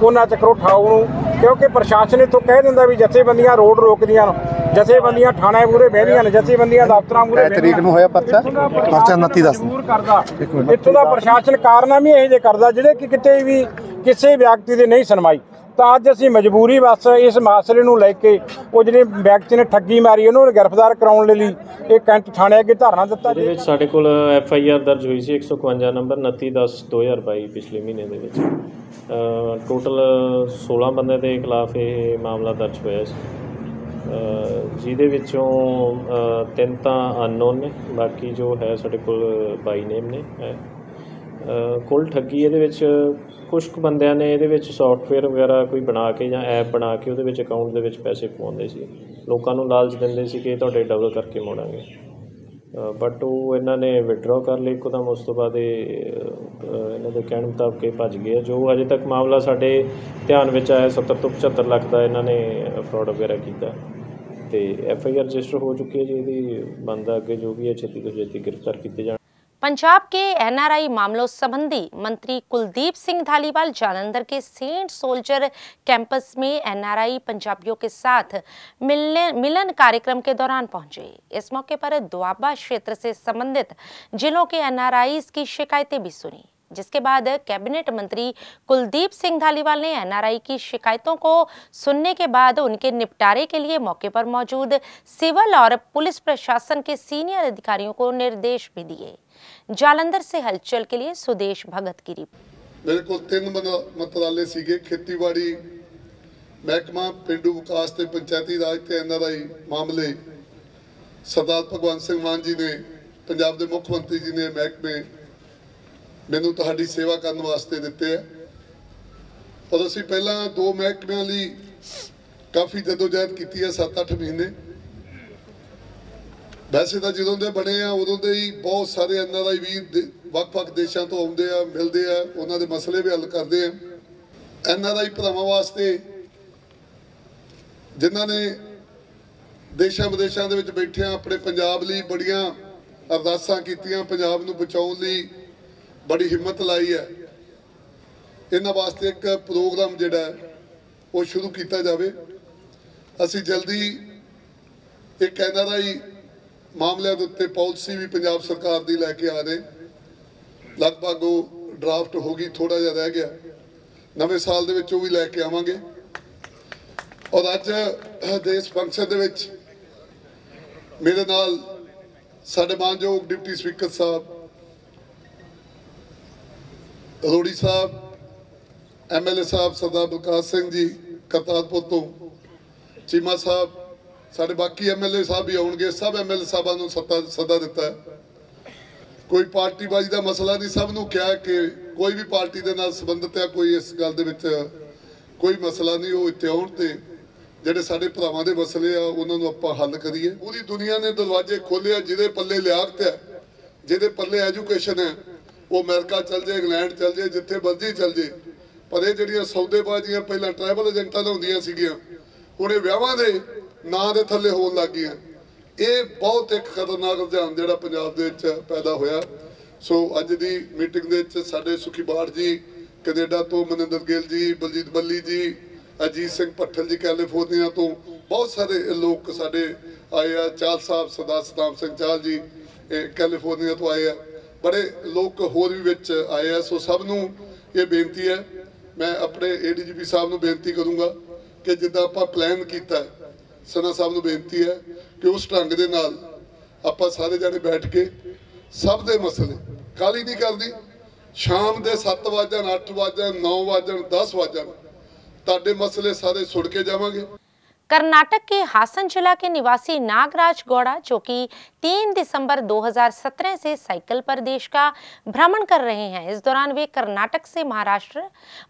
ਉਹਨਾਂ ਚੱਕ ਉਠਾਓ ਨੂੰ ਕਿਉਂਕਿ ਪ੍ਰਸ਼ਾਸਨ ਇਥੋਂ ਕਹਿ ਦਿੰਦਾ ਵੀ ਜਥੇਬੰਦੀਆਂ ਰੋਡ ਰੋਕਦੀਆਂ ਨੇ। ਜਥੇਬੰਦੀਆਂ ਥਾਣੇ ਮੂਰੇ ਬਹਿੰਦੀਆਂ ਨੇ ਜਥੇਬੰਦੀਆਂ ਦਫ਼ਤਰਾਂ ਮੂਰੇ ਇਹ ਤਰੀਕ ਨੂੰ ਹੋਇਆ ਪਰਚਾ? ਪਰਚਾ 29 ਦੱਸ ਕਰਦਾ। ਇੱਥੋਂ ਦਾ ਪ੍ਰਸ਼ਾਸਨ ਕਾਰਨਾਮੇ ਇਹੋ ਜਿਹੇ ਕਰਦਾ ਜਿਹੜੇ ਕਿ ਕਿਤੇ ਵੀ ਕਿਸੇ ਵਿਅਕਤੀ ਦੀ ਨਹੀਂ ਸੁਣਵਾਈ। ਤਾਂ ਅੱਜ ਅਸੀਂ ਮਜਬੂਰੀ ਬਸ ਇਸ ਮਸਲੇ ਨੂੰ ਲੈ ਕੇ ਉਹ ਜਿਹੜੇ ਵਿਅਕਤੀ ਨੇ ਠੱਗੀ ਮਾਰੀ ਉਹਨੂੰ ਗ੍ਰਿਫਤਾਰ ਕਰਾਉਣ ਦੇ ਲਈ ਇਹ ਕੈਂਟ ਥਾਣੇ ਅੱਗੇ ਧਰਨਾ ਦਿੱਤਾ ਇਹਦੇ ਵਿੱਚ ਸਾਡੇ ਕੋਲ ਐਫ ਆਈ ਆਰ ਦਰਜ ਹੋਈ ਸੀ 151 ਨੰਬਰ 29 10 2022 ਪਿਛਲੇ ਮਹੀਨੇ ਦੇ ਵਿੱਚ। ਟੋਟਲ 16 ਬੰਦਿਆਂ ਦੇ ਖਿਲਾਫ ਇਹ ਮਾਮਲਾ ਦਰਜ ਹੋਇਆ ਸੀ। ਜਿਹਦੇ ਵਿੱਚੋਂ ਤਿੰਨ ਤਾਂ ਅਨਨੋਨ ਨੇ, ਬਾਕੀ ਜੋ ਹੈ ਸਾਡੇ ਕੋਲ ਬਾਈ ਨੇਮ ਨੇ ਕੁੱਲ ਠੱਗੀ ਇਹਦੇ ਵਿੱਚ ਕੁਝ ਕੁ ਬੰਦਿਆਂ ਨੇ ਇਹਦੇ ਵਿੱਚ ਸੌਫਟਵੇਅਰ ਵਗੈਰਾ ਕੋਈ ਬਣਾ ਕੇ ਜਾਂ ਐਪ ਬਣਾ ਕੇ ਉਹਦੇ ਵਿੱਚ ਅਕਾਊਂਟ ਦੇ ਵਿੱਚ ਪੈਸੇ ਪਵਾਉਂਦੇ ਸੀ। ਲੋਕਾਂ ਨੂੰ ਲਾਲਚ ਦਿੰਦੇ ਸੀ ਕਿ ਤੁਹਾਡੇ ਡਬਲ ਕਰਕੇ ਮੋੜਾਂਗੇ। ਬਟ ਉਹ ਇਹਨਾਂ ਨੇ ਵਿਡਰਾਅ ਕਰ ਲਈ ਇੱਕਦਮ ਉਸ ਤੋਂ ਬਾਅਦ ਇਹ ਇਹਨਾਂ ਦੇ ਕਹਿਣ ਮੁਤਾਬਕ ਇਹ ਭੱਜ ਗਏ ਆ। ਜੋ ਅਜੇ ਤੱਕ ਮਾਮਲਾ ਸਾਡੇ ਧਿਆਨ ਵਿੱਚ ਆਇਆ 70 ਤੋਂ 75 ਲੱਖ ਦਾ ਇਹਨਾਂ ਨੇ ਫਰਾਡ ਵਗੈਰਾ ਕੀਤਾ ਤੇ ਐਫ ਆਈ ਆਰ ਰਜਿਸਟਰ ਹੋ ਚੁੱਕੀ ਹੈ ਜੀ, ਇਹਦੀ ਬੰਦਾ ਅੱਗੇ, ਜੋ ਵੀ ਹੈ, ਛੇਤੀ ਤੋਂ ਛੇਤੀ ਗ੍ਰਿਫਤਾਰ ਕੀਤੇ ਜਾਣ पंजाब के एनआरआई मामलों संबंधी मंत्री कुलदीप सिंह धालीवाल जालंधर के सेंट सोल्जर कैंपस में एनआरआई पंजाबियों के साथ मिलने, मिलन कार्यक्रम के दौरान पहुँचे। इस मौके पर दुआबा क्षेत्र से संबंधित जिलों के एनआरआई की शिकायतें भी सुनी, जिसके बाद कैबिनेट मंत्री कुलदीप सिंह धालीवाल ने एनआरआई की शिकायतों को सुनने के बाद उनके निपटारे के लिए मौके पर मौजूद सिविल और पुलिस प्रशासन के सीनियर अधिकारियों को निर्देश भी दिए। जालंधर से हलचल के लिए सुदेश भगत की रिपोर्ट ਮੇਰੇ ਕੋਲ ਤਿੰਨ ਮਨ- ਮੰਤਰਾਲੇ ਸੀਗੇ ਖੇਤੀਬਾੜੀ ਮਹਿਕਮਾ ਪਿੰਡੂ ਵਿਕਾਸ ਤੇ ਪੰਚਾਇਤੀ ਰਾਜ ਤੇ ਐਨਆਰਆਈ ਮਾਮਲੇ ਸਰਦਾਰ ਭਗਵੰਤ ਸਿੰਘ ਮਾਨ ਜੀ ਨੇ ਪੰਜਾਬ ਦੇ ਮੁੱਖ ਮੰਤਰੀ ਜੀ ਨੇ ਮਹਿਕਮੇ ਮੈਨੂੰ ਤੁਹਾਡੀ ਸੇਵਾ ਕਰਨ ਵਾਸਤੇ ਦਿੱਤੇ ਆ ਪਰ ਅਸੀਂ ਪਹਿਲਾਂ ਦੋ ਮਹਿਕਮਿਆਂ ਲਈ ਕਾਫੀ ਜਦੋਜਹਿਦ ਕੀਤੀ ਹੈ 7-8 ਮਹੀਨੇ ਵੈਸੇ ਤਾਂ ਜਦੋਂ ਦੇ ਬਣੇ ਆ, ਉਦੋਂ ਦੇ ਹੀ ਬਹੁਤ ਸਾਰੇ ਐਨਆਰਆਈ ਵੀਰ ਦੇ- ਵੱਖ-ਵੱਖ ਦੇਸ਼ਾਂ ਤੋਂ ਆਉਂਦੇ ਆ, ਮਿਲਦੇ ਆ, ਉਹਨਾਂ ਦੇ ਮਸਲੇ ਵੀ ਹੱਲ ਕਰਦੇ ਆ। ਐਨਆਰਆਈ ਭਰਾਵਾਂ ਵਾਸਤੇ ਜਿਨ੍ਹਾਂ ਨੇ ਦੇਸ਼ਾਂ ਵਿਦੇਸ਼ਾਂ ਦੇ ਵਿੱਚ ਬੈਠਿਆਂ ਆਪਣੇ ਪੰਜਾਬ ਲਈ ਬੜੀਆਂ ਅਰਦਾਸਾਂ ਕੀਤੀਆਂ, ਪੰਜਾਬ ਨੂੰ ਬਚਾਉਣ ਲਈ ਬੜੀ ਹਿੰਮਤ ਲਾਈ ਹੈ। ਇਹਨਾਂ ਵਾਸਤੇ ਇੱਕ ਪ੍ਰੋਗਰਾਮ ਜਿਹੜਾ ਉਹ ਸ਼ੁਰੂ ਕੀਤਾ ਜਾਵੇ। ਅਸੀਂ ਜਲਦੀ ਇੱਕ ਐਨਆਰਆਈ ਮਾਮਲਿਆਂ ਦੇ ਉੱਤੇ ਪਾਲਿਸੀ ਵੀ ਪੰਜਾਬ ਸਰਕਾਰ ਦੀ ਲੈ ਕੇ ਆ ਰਹੇ। ਲਗਭਗ ਉਹ ਡਰਾਫਟ ਹੋ ਗਈ ਥੋੜਾ ਜਿਹਾ ਰਹਿ ਗਿਆ। ਨਵੇਂ ਸਾਲ ਦੇ ਵਿੱਚ ਉਹ ਵੀ ਲੈ ਕੇ ਆਵਾਂਗੇ। ਔਰ ਅੱਜ ਦੇ ਇਸ ਫੰਕਸ਼ਨ ਦੇ ਵਿੱਚ ਮੇਰੇ ਨਾਲ ਸਾਡੇ ਮਾਨਯੋਗ deputy speaker Sahib Rori Sahib MLA Sahib Sardar Balkar Singh ji Kartarpur ਤੋਂ, ਚੀਮਾ ਸਾਹਿਬ ਸਾਡੇ ਬਾਕੀ ਐਮਐਲਏ ਸਾਹਿਬ ਵੀ ਆਉਣਗੇ, ਸਭ ਐਮਐਲਏ ਸਾਹਿਬਾਂ ਨੂੰ ਸੱਤਾ, ਸੱਦਾ ਦਿੱਤਾ ਕੋਈ ਪਾਰਟੀਬਾਜ਼ੀ ਦਾ ਮਸਲਾ ਨਹੀਂ, ਸਭ ਨੂੰ ਕਿਹਾ ਕਿ ਕੋਈ ਵੀ ਪਾਰਟੀ ਦੇ ਨਾਲ ਸੰਬੰਧਿਤ ਹੈ, ਕੋਈ ਇਸ ਗੱਲ ਦੇ ਵਿੱਚ ਕੋਈ ਮਸਲਾ ਨਹੀਂ, ਉਹ ਇੱਥੇ ਆਉਣ ਤੇ ਜਿਹੜੇ ਸਾਡੇ ਭਰਾਵਾਂ ਦੇ ਮਸਲੇ ਆ, ਉਹਨਾਂ ਨੂੰ ਆਪਾਂ ਹੱਲ ਕਰੀਏ। ਪੂਰੀ ਦੁਨੀਆ ਨੇ ਦਰਵਾਜ਼ੇ ਖੋਲ੍ਹੇ ਆ, ਜਿਹਦੇ ਪੱਲੇ ਲਿਆਕਤ ਹੈ, ਜਿਹਦੇ ਪੱਲੇ ਐਜੂਕੇਸ਼ਨ ਹੈ, ਉਹ ਅਮਰੀਕਾ ਚੱਲ ਜੇ ਇੰਗਲੈਂਡ ਚੱਲ ਜੇ ਜਿੱਥੇ ਮਰਜ਼ੀ ਚੱਲ ਜੇ ਪਰ ਇਹ ਜਿਹੜੀਆਂ ਸੌਦੇਬਾਜ਼ੀਆਂ ਪਹਿਲਾਂ ਟ੍ਰਾਈਬਲ ਏਜੰਟਾਂ ਨਾਲ ਹੁੰਦੀਆਂ ਸੀਗੀਆਂ, ਹੁਣ ਇਹ ਵਿਆਹਾਂ ਦੇ ਨਾਂ ਦੇ ਥੱਲੇ ਹੋਣ ਲੱਗ ਗਈਆਂ। ਇਹ ਬਹੁਤ ਇੱਕ ਖਤਰਨਾਕ ਰੁਝਾਨ ਜਿਹੜਾ ਪੰਜਾਬ ਦੇ ਵਿੱਚ ਪੈਦਾ ਹੋਇਆ। ਸੋ ਅੱਜ ਦੀ ਮੀਟਿੰਗ ਦੇ ਵਿੱਚ ਸਾਡੇ ਸੁਖੀ ਬਾੜ ਜੀ, ਕੈਨੇਡਾ ਤੋਂ ਮਨਿੰਦਰ ਗਿੱਲ ਜੀ, ਬਲਜੀਤ ਬੱਲੀ ਜੀ, ਅਜੀਤ ਸਿੰਘ ਭੱਠਲ ਜੀ ਕੈਲੀਫੋਰਨੀਆ ਤੋਂ ਬਹੁਤ ਸਾਰੇ ਲੋਕ ਸਾਡੇ ਆਏ ਆ। ਚਾਲ ਸਾਹਿਬ ਸਰਦਾਰ ਸਤਾਮ ਸਿੰਘ ਚਾਲ ਜੀ, ਇਹ ਕੈਲੀਫੋਰਨੀਆ ਤੋਂ ਆਏ ਆ। ਬੜੇ ਲੋਕ ਹੋਰ ਵੀ ਵਿੱਚ ਆਏ ਆ। ਸੋ ਸਭ ਨੂੰ ਇਹ ਬੇਨਤੀ ਹੈ, ਮੈਂ ਆਪਣੇ ਏਡੀਜੀਪੀ ਸਾਹਿਬ ਨੂੰ ਬੇਨਤੀ ਕਰੂੰਗਾ ਕਿ ਜਿੱਦਾਂ ਆਪਾਂ ਪਲਾਨ ਕੀਤਾ ਸਨਾ ਸਾਹਿਬ ਨੂੰ ਬੇਨਤੀ ਹੈ ਕਿ ਉਸ ਢੰਗ ਦੇ ਨਾਲ ਆਪਾਂ ਸਾਰੇ ਜਣੇ ਬੈਠ ਕੇ ਸਭ ਦੇ ਮਸਲੇ ਕਾਲੀ ਨਹੀਂ ਕਰਦੀ, ਸ਼ਾਮ ਦੇ 7 ਵਜਣ 8 ਵਜਣ 9 ਵਜਣ 10 ਵਜਣ ਤੁਹਾਡੇ ਮਸਲੇ ਸਾਰੇ ਸੁਣ ਕੇ ਜਾਵਾਂਗੇ। कर्नाटक के हासन जिला के निवासी नागराज गौड़ा, जो कि 3 दिसंबर 2017 से साइकिल पर देश का भ्रमण कर रहे हैं। इस दौरान वे कर्नाटक से महाराष्ट्र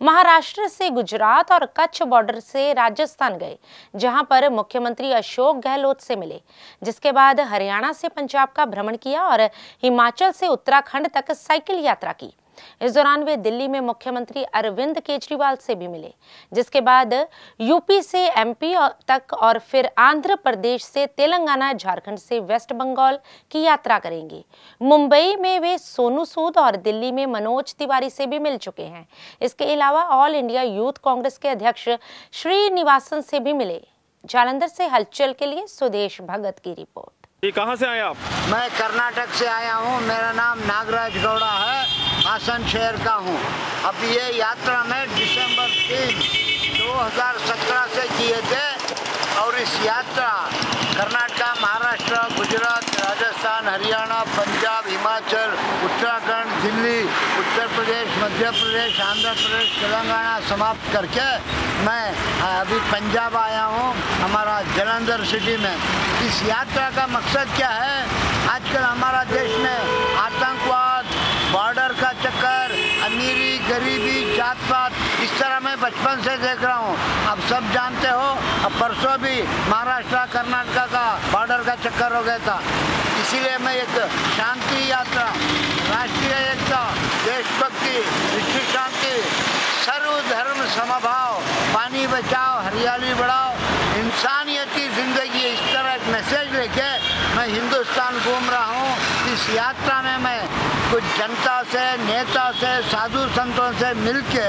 महाराष्ट्र से गुजरात और कच्छ बॉर्डर से राजस्थान गए, जहाँ पर मुख्यमंत्री अशोक गहलोत से मिले, जिसके बाद हरियाणा से पंजाब का भ्रमण किया और हिमाचल से उत्तराखंड तक साइकिल यात्रा की। इस दौरान वे दिल्ली में मुख्यमंत्री अरविंद केजरीवाल से भी मिले, जिसके बाद यूपी से एमपी तक और फिर आंध्र प्रदेश से तेलंगाना, झारखंड से वेस्ट बंगाल की यात्रा करेंगे। मुंबई में वे सोनू सूद और दिल्ली में मनोज तिवारी से भी मिल चुके हैं। इसके अलावा ऑल इंडिया यूथ कांग्रेस के अध्यक्ष श्रीनिवासन से भी मिले। जालंधर से हलचल के लिए सुदेश भगत की रिपोर्ट। ये कहाँ से आए आप? मैं कर्नाटक से आया हूँ। मेरा नाम नागराज गौड़ा है। आसन शहर का हूँ। अब ये यात्रा में दिसंबर तीन 2017 से किए थे और इस यात्रा कर्नाटका, महाराष्ट्र, गुजरात राजस्थान, हरियाणा, पंजाब, हिमाचल, उत्तराखंड, दिल्ली, उत्तर प्रदेश, मध्य प्रदेश, आंध्र प्रदेश, तेलंगाना समाप्त करके मैं अभी पंजाब आया हूँ, हमारा जलंधर सिटी में। इस यात्रा का मकसद क्या है? आजकल हमारा देश में आतंकवाद बॉर्डर का चक्कर, अमीरी, गरीबी जात पात बचपन से देख रहा हूँ। अब सब जानते हो, अब परसों भी महाराष्ट्र, कर्नाटका का बॉर्डर का चक्कर हो गया था। इसीलिए मैं एक शांति यात्रा, राष्ट्रीय एकता, देशभक्ति, विश्व शांति, सर्वधर्म समभाव, पानी बचाओ, हरियाली बढ़ाओ, इंसानियती ज़िंदगी इस तरह एक मैसेज लेके मैं हिंदुस्तान घूम रहा हूँ। इस यात्रा मैं कुछ जनता से, नेता से, साधु संतों से मिलके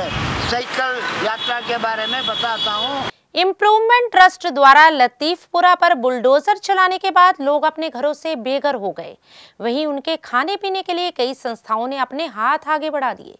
साइकिल यात्रा के बारे में बताता हूँ। इम्प्रूवमेंट ट्रस्ट द्वारा लतीफपुरा पर बुलडोजर चलाने के बाद लोग अपने घरों से बेघर हो गए। वहीं उनके खाने पीने के लिए कई संस्थाओं ने अपने हाथ आगे बढ़ा दिए।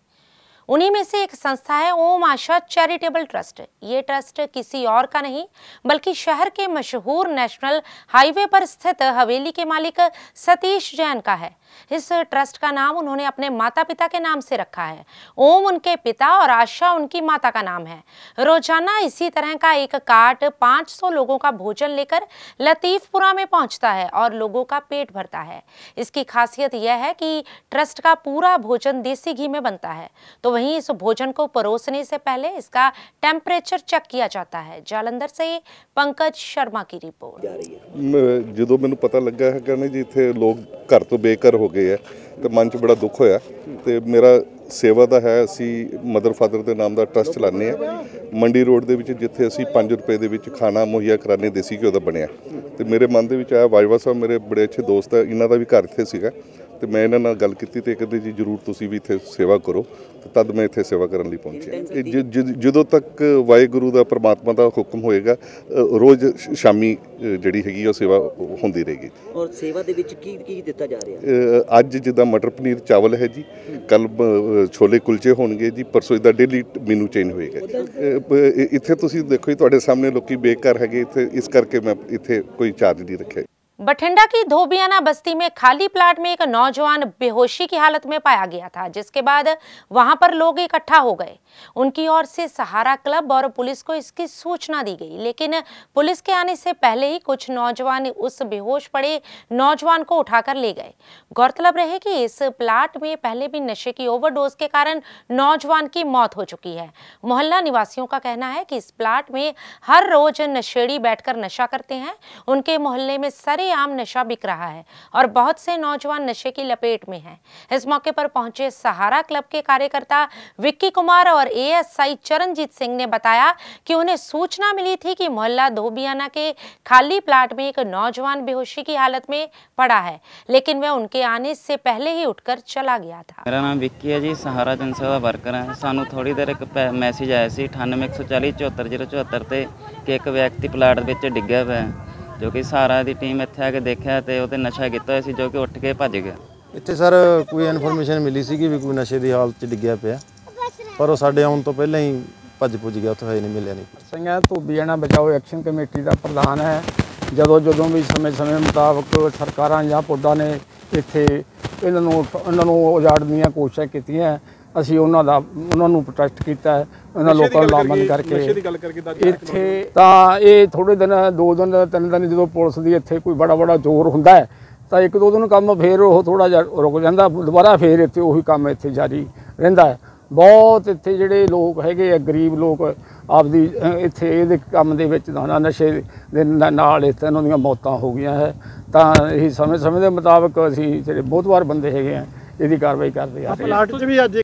उन्हीं में से एक संस्था है, ओम आशा चैरिटेबल ट्रस्ट। ये ट्रस्ट किसी और का नहीं, बल्कि शहर के मशहूर नेशनल हाईवे पर स्थित हवेली के मालिक सतीश जैन का है। इस ट्रस्ट का नाम उन्होंने अपने माता पिता के नाम से रखा है। ओम उनके पिता और आशा उनकी माता का नाम है। रोज़ाना इसी तरह का एक कार्ट 500 लोगों का भोजन लेकर लतीफपुरा में पहुँचता है और लोगों का पेट भरता है। इसकी खासियत यह है कि ट्रस्ट का पूरा भोजन देसी घी में बनता है। तो वहीं इस भोजन को परोसने से पहले इसका टेम्परेचर चेक किया जाता है जालंधर से पंकज शर्मा की रिपोर्ट ਮ- ਜਦੋਂ ਮੈਨੂੰ ਪਤਾ ਲੱਗਾ ਹੈ ਕਹਿੰਦੇ ਜੀ ਇੱਥੇ ਲੋਕ ਘਰ ਤੋਂ ਬੇਘਰ ਹੋ ਗਏ ਹੈ ਤੇ ਮਨ 'ਚ ਬੜਾ ਦੁੱਖ ਹੋਇਆ ਤੇ ਮੇਰਾ ਸੇਵਾ ਦਾ ਹੈ ਅਸੀਂ ਮਦਰ ਫਾਦਰ ਦੇ ਨਾਮ ਦਾ ਟਰਸਟ ਚਲਾਉਂਦੇ ਆ ਮੰਡੀ ਰੋਡ ਦੇ ਵਿੱਚ ਜਿੱਥੇ ਅਸੀਂ 5 ਰੁਪਏ ਦੇ ਵਿੱਚ ਖਾਣਾ ਮੁਹੱਈਆ ਕਰਾਉਂਦੇ ਦੇਸੀ ਘਿਓ ਦਾ ਬਣਿਆ ਤੇ ਮੇਰੇ ਮਨ ਦੇ ਵਿੱਚ ਆਇਆ ਵਾਜਵਾ ਸਾਹਿਬ ਮੇਰੇ ਬੜੇ ਅੱਛੇ ਦੋਸਤ ਹੈ ਇਹਨਾਂ ਦਾ ਵੀ ਘਰ ਇੱਥੇ ਸੀਗਾ ਤੇ ਮੈਂ ਇਹਨਾਂ ਨਾਲ ਗੱਲ ਕੀਤੀ ਤੇ ਕਹਿੰਦੇ ਜੀ ਜਰੂਰ ਤੁਸੀਂ ਵੀ ਇੱਥੇ ਸੇਵਾ ਕਰੋ ਤੇ ਤਦ ਮੈਂ ਇੱਥੇ ਸੇਵਾ ਕਰਨ ਲਈ ਪਹੁੰਚਿਆ। ਜਦੋਂ ਤੱਕ ਵਾਹਿਗੁਰੂ ਦਾ ਪ੍ਰਮਾਤਮਾ ਦਾ ਹੁਕਮ ਹੋਏਗਾ ਰੋਜ਼ ਸ਼ਾਮੀ ਜਿਹੜੀ ਹੈਗੀ ਉਹ ਸੇਵਾ ਹੁੰਦੀ ਰਹੇਗੀ। ਔਰ ਸੇਵਾ ਦੇ ਵਿੱਚ ਕੀ ਕੀ ਦਿੱਤਾ ਜਾ ਰਿਹਾ? ਅੱਜ ਜਿੱਦਾਂ ਮਟਰ ਪਨੀਰ ਚਾਵਲ ਹੈ ਜੀ ਕੱਲ ਛੋਲੇ ਕੁਲਚੇ ਹੋਣਗੇ ਜੀ ਪਰਸੋਂ ਇਦਾਂ ਡੇਲੀ ਮੀਨੂ ਚੇਂਜ ਹੋਏਗਾ। ਇੱਥੇ ਤੁਸੀਂ ਦੇਖੋ ਜੀ ਤੁਹਾਡੇ ਸਾਹਮਣੇ ਲੋਕੀ ਬੇਘਰ ਹੈਗੇ ਇੱਥੇ ਇਸ ਕਰਕੇ ਮੈਂ ਇੱਥੇ ਕੋਈ ਚਾਰਜ ਨਹੀਂ ਰੱਖਿਆ। बठिंडा की धोबियाना बस्ती में खाली प्लाट में एक नौजवान बेहोशी की हालत में पाया गया था, जिसके बाद वहाँ पर लोग इकट्ठा हो गए। उनकी ओर से सहारा क्लब और पुलिस को इसकी सूचना दी गई, लेकिन पुलिस के आने से पहले ही कुछ नौजवान उस बेहोश पड़े नौजवान को उठाकर ले गए। गौरतलब रहे कि इस प्लाट में पहले भी नशे की ओवरडोज के कारण नौजवान की मौत हो चुकी है। मोहल्ला निवासियों का कहना है कि इस प्लाट में हर रोज नशेड़ी बैठकर नशा करते हैं। उनके मोहल्ले में सरेआम नशा बिक रहा है और बहुत से नौजवान नशे की लपेट में हैं इस मौके पर पहुंचे सहारा क्लब के कार्यकर्ता विक्की कुमार और एएसआई चरणजीत सिंह ने बताया कि उन्हें सूचना मिली थी कि मोहल्ला धोबियाना के खाली प्लाट में एक नौजवान बेहोशी की हालत में पड़ा है लेकिन वह उनके आने से पहले ही उठकर चला गया था ਮੇਰਾ ਨਾਮ ਵਿੱਕੀ ਹੈ ਜੀ ਸਹਾਰਾ ਜਨਸੇਵਾ ਦਾ ਵਰਕਰ ਹੈ ਸਾਨੂੰ ਥੋੜੀ ਦੇਰ ਇੱਕ ਪੈ- ਮੈਸੇਜ ਆਇਆ ਸੀ 9814 74074 ਤੇ ਕਿ ਇੱਕ ਵਿਅਕਤੀ ਪਲਾਟ ਵਿੱਚ ਡਿੱਗਿਆ ਹੋਇਆ ਹੈ ਜੋ ਕਿ ਸਹਾਰਾ ਦੀ ਟੀਮ ਇੱਥੇ ਆ ਕੇ ਦੇਖਿਆ ਤੇ ਉਹਦੇ ਨਸ਼ਾ ਕੀਤਾ ਹੋਇਆ ਸੀ ਜੋ ਕਿ ਉੱਠ ਕੇ ਭੱਜ ਗਿਆ। ਇੱਥੇ ਸਰ ਕੋਈ ਇਨਫੋਰਮੇਸ਼ਨ ਮਿਲੀ ਸੀ ਕਿ ਵੀ ਕੋਈ ਨਸ਼ੇ ਦੀ ਹਾਲਤ 'ਚ ਡਿੱਗਿਆ ਪਿਆ। ਪਰ ਉਹ ਸਾਡੇ ਆਉਣ ਤੋਂ ਪਹਿਲਾਂ ਹੀ ਭੱਜ ਪੁੱਜ ਗਿਆ ਉੱਥੇ ਹੈ ਨਹੀਂ ਮਿਲਿਆ ਨਹੀਂ। ਸਿੰਘਾਂ ਧੋਬੀਆਣਾ ਬਚਾਓ ਐਕਸ਼ਨ ਕਮੇਟੀ ਦਾ ਪ੍ਰਧਾਨ ਹੈ। ਜਦੋਂ ਜਦੋਂ ਵੀ ਸਮੇਂ-ਸਮੇਂ ਮੁਤਾਬਕ ਸਰਕਾਰਾਂ ਜਾਂ ਪੁੱਡਾ ਨੇ ਇੱਥੇ ਇਹਨਾਂ ਨੂੰ ਇਹਨਾਂ ਨੂੰ ਉਜਾੜਨ ਦੀਆਂ ਕੋਸ਼ਿਸ਼ਾਂ ਕੀਤੀਆਂ। ਅਸੀਂ ਉਹਨਾਂ ਦਾ ਉਹਨਾਂ ਨੂੰ ਪ੍ਰੋਟੈਸਟ ਕੀਤਾ ਹੈ। ਉਹਨਾਂ ਲੋਕਾਂ ਨੂੰ ਲਾਮਬੰਦ ਕਰਕੇ ਨਸ਼ੇ ਦੀ ਗੱਲ ਕਰਕੇ ਤਾਂ ਇੱਥੇ ਤਾਂ ਇਹ ਥੋੜੇ ਦਿਨ ਦੋ ਦਿਨ ਤਿੰਨ ਦਿਨ ਜਦੋਂ ਪੁਲਿਸ ਦੀ ਇੱਥੇ ਕੋਈ ਬੜਾ ਬੜਾ ਜ਼ੋਰ ਹੁੰਦਾ ਹੈ ਤਾਂ ਇੱਕ ਦੋ ਦਿਨ ਕੰਮ ਫੇਰ ਉਹ ਥੋੜਾ ਜਿਹਾ ਰੁਕ ਜਾਂਦਾ ਦੁਬਾਰਾ ਫੇਰ ਇੱਥੇ ਉਹੀ ਕੰਮ ਇੱਥੇ ਜਾਰੀ ਰਹਿੰਦਾ ਹੈ। ਬਹੁਤ ਇੱਥੇ ਜਿਹੜੇ ਲੋਕ ਹੈਗੇ ਆ ਗਰੀਬ ਲੋਕ ਆਪਦੀ ਇੱਥੇ ਇਹਦੇ ਕੰਮ ਦੇ ਵਿੱਚ ਨਾ ਨਸ਼ੇ ਦੇ ਨਾਲ ਇੱਥੇ ਇਹਨਾਂ ਦੀਆਂ ਮੌਤਾਂ ਹੋ ਗਈਆਂ ਹੈ। ਤਾਂ ਇਹ ਸਮੇਂ ਸਮੇਂ ਦੇ ਮੁਤਾਬਕ ਅਸੀਂ ਜਿਹੜੇ ਬਹੁਤ ਵਾਰ ਬੰਦੇ ਹੈਗੇ ਆ ਇਹਦੀ ਕਾਰਵਾਈ ਕਰਦੇ ਆ ਰਹੇ ਹਾਂ। ਪਲਾਟ 'ਚ ਵੀ ਅੱਜ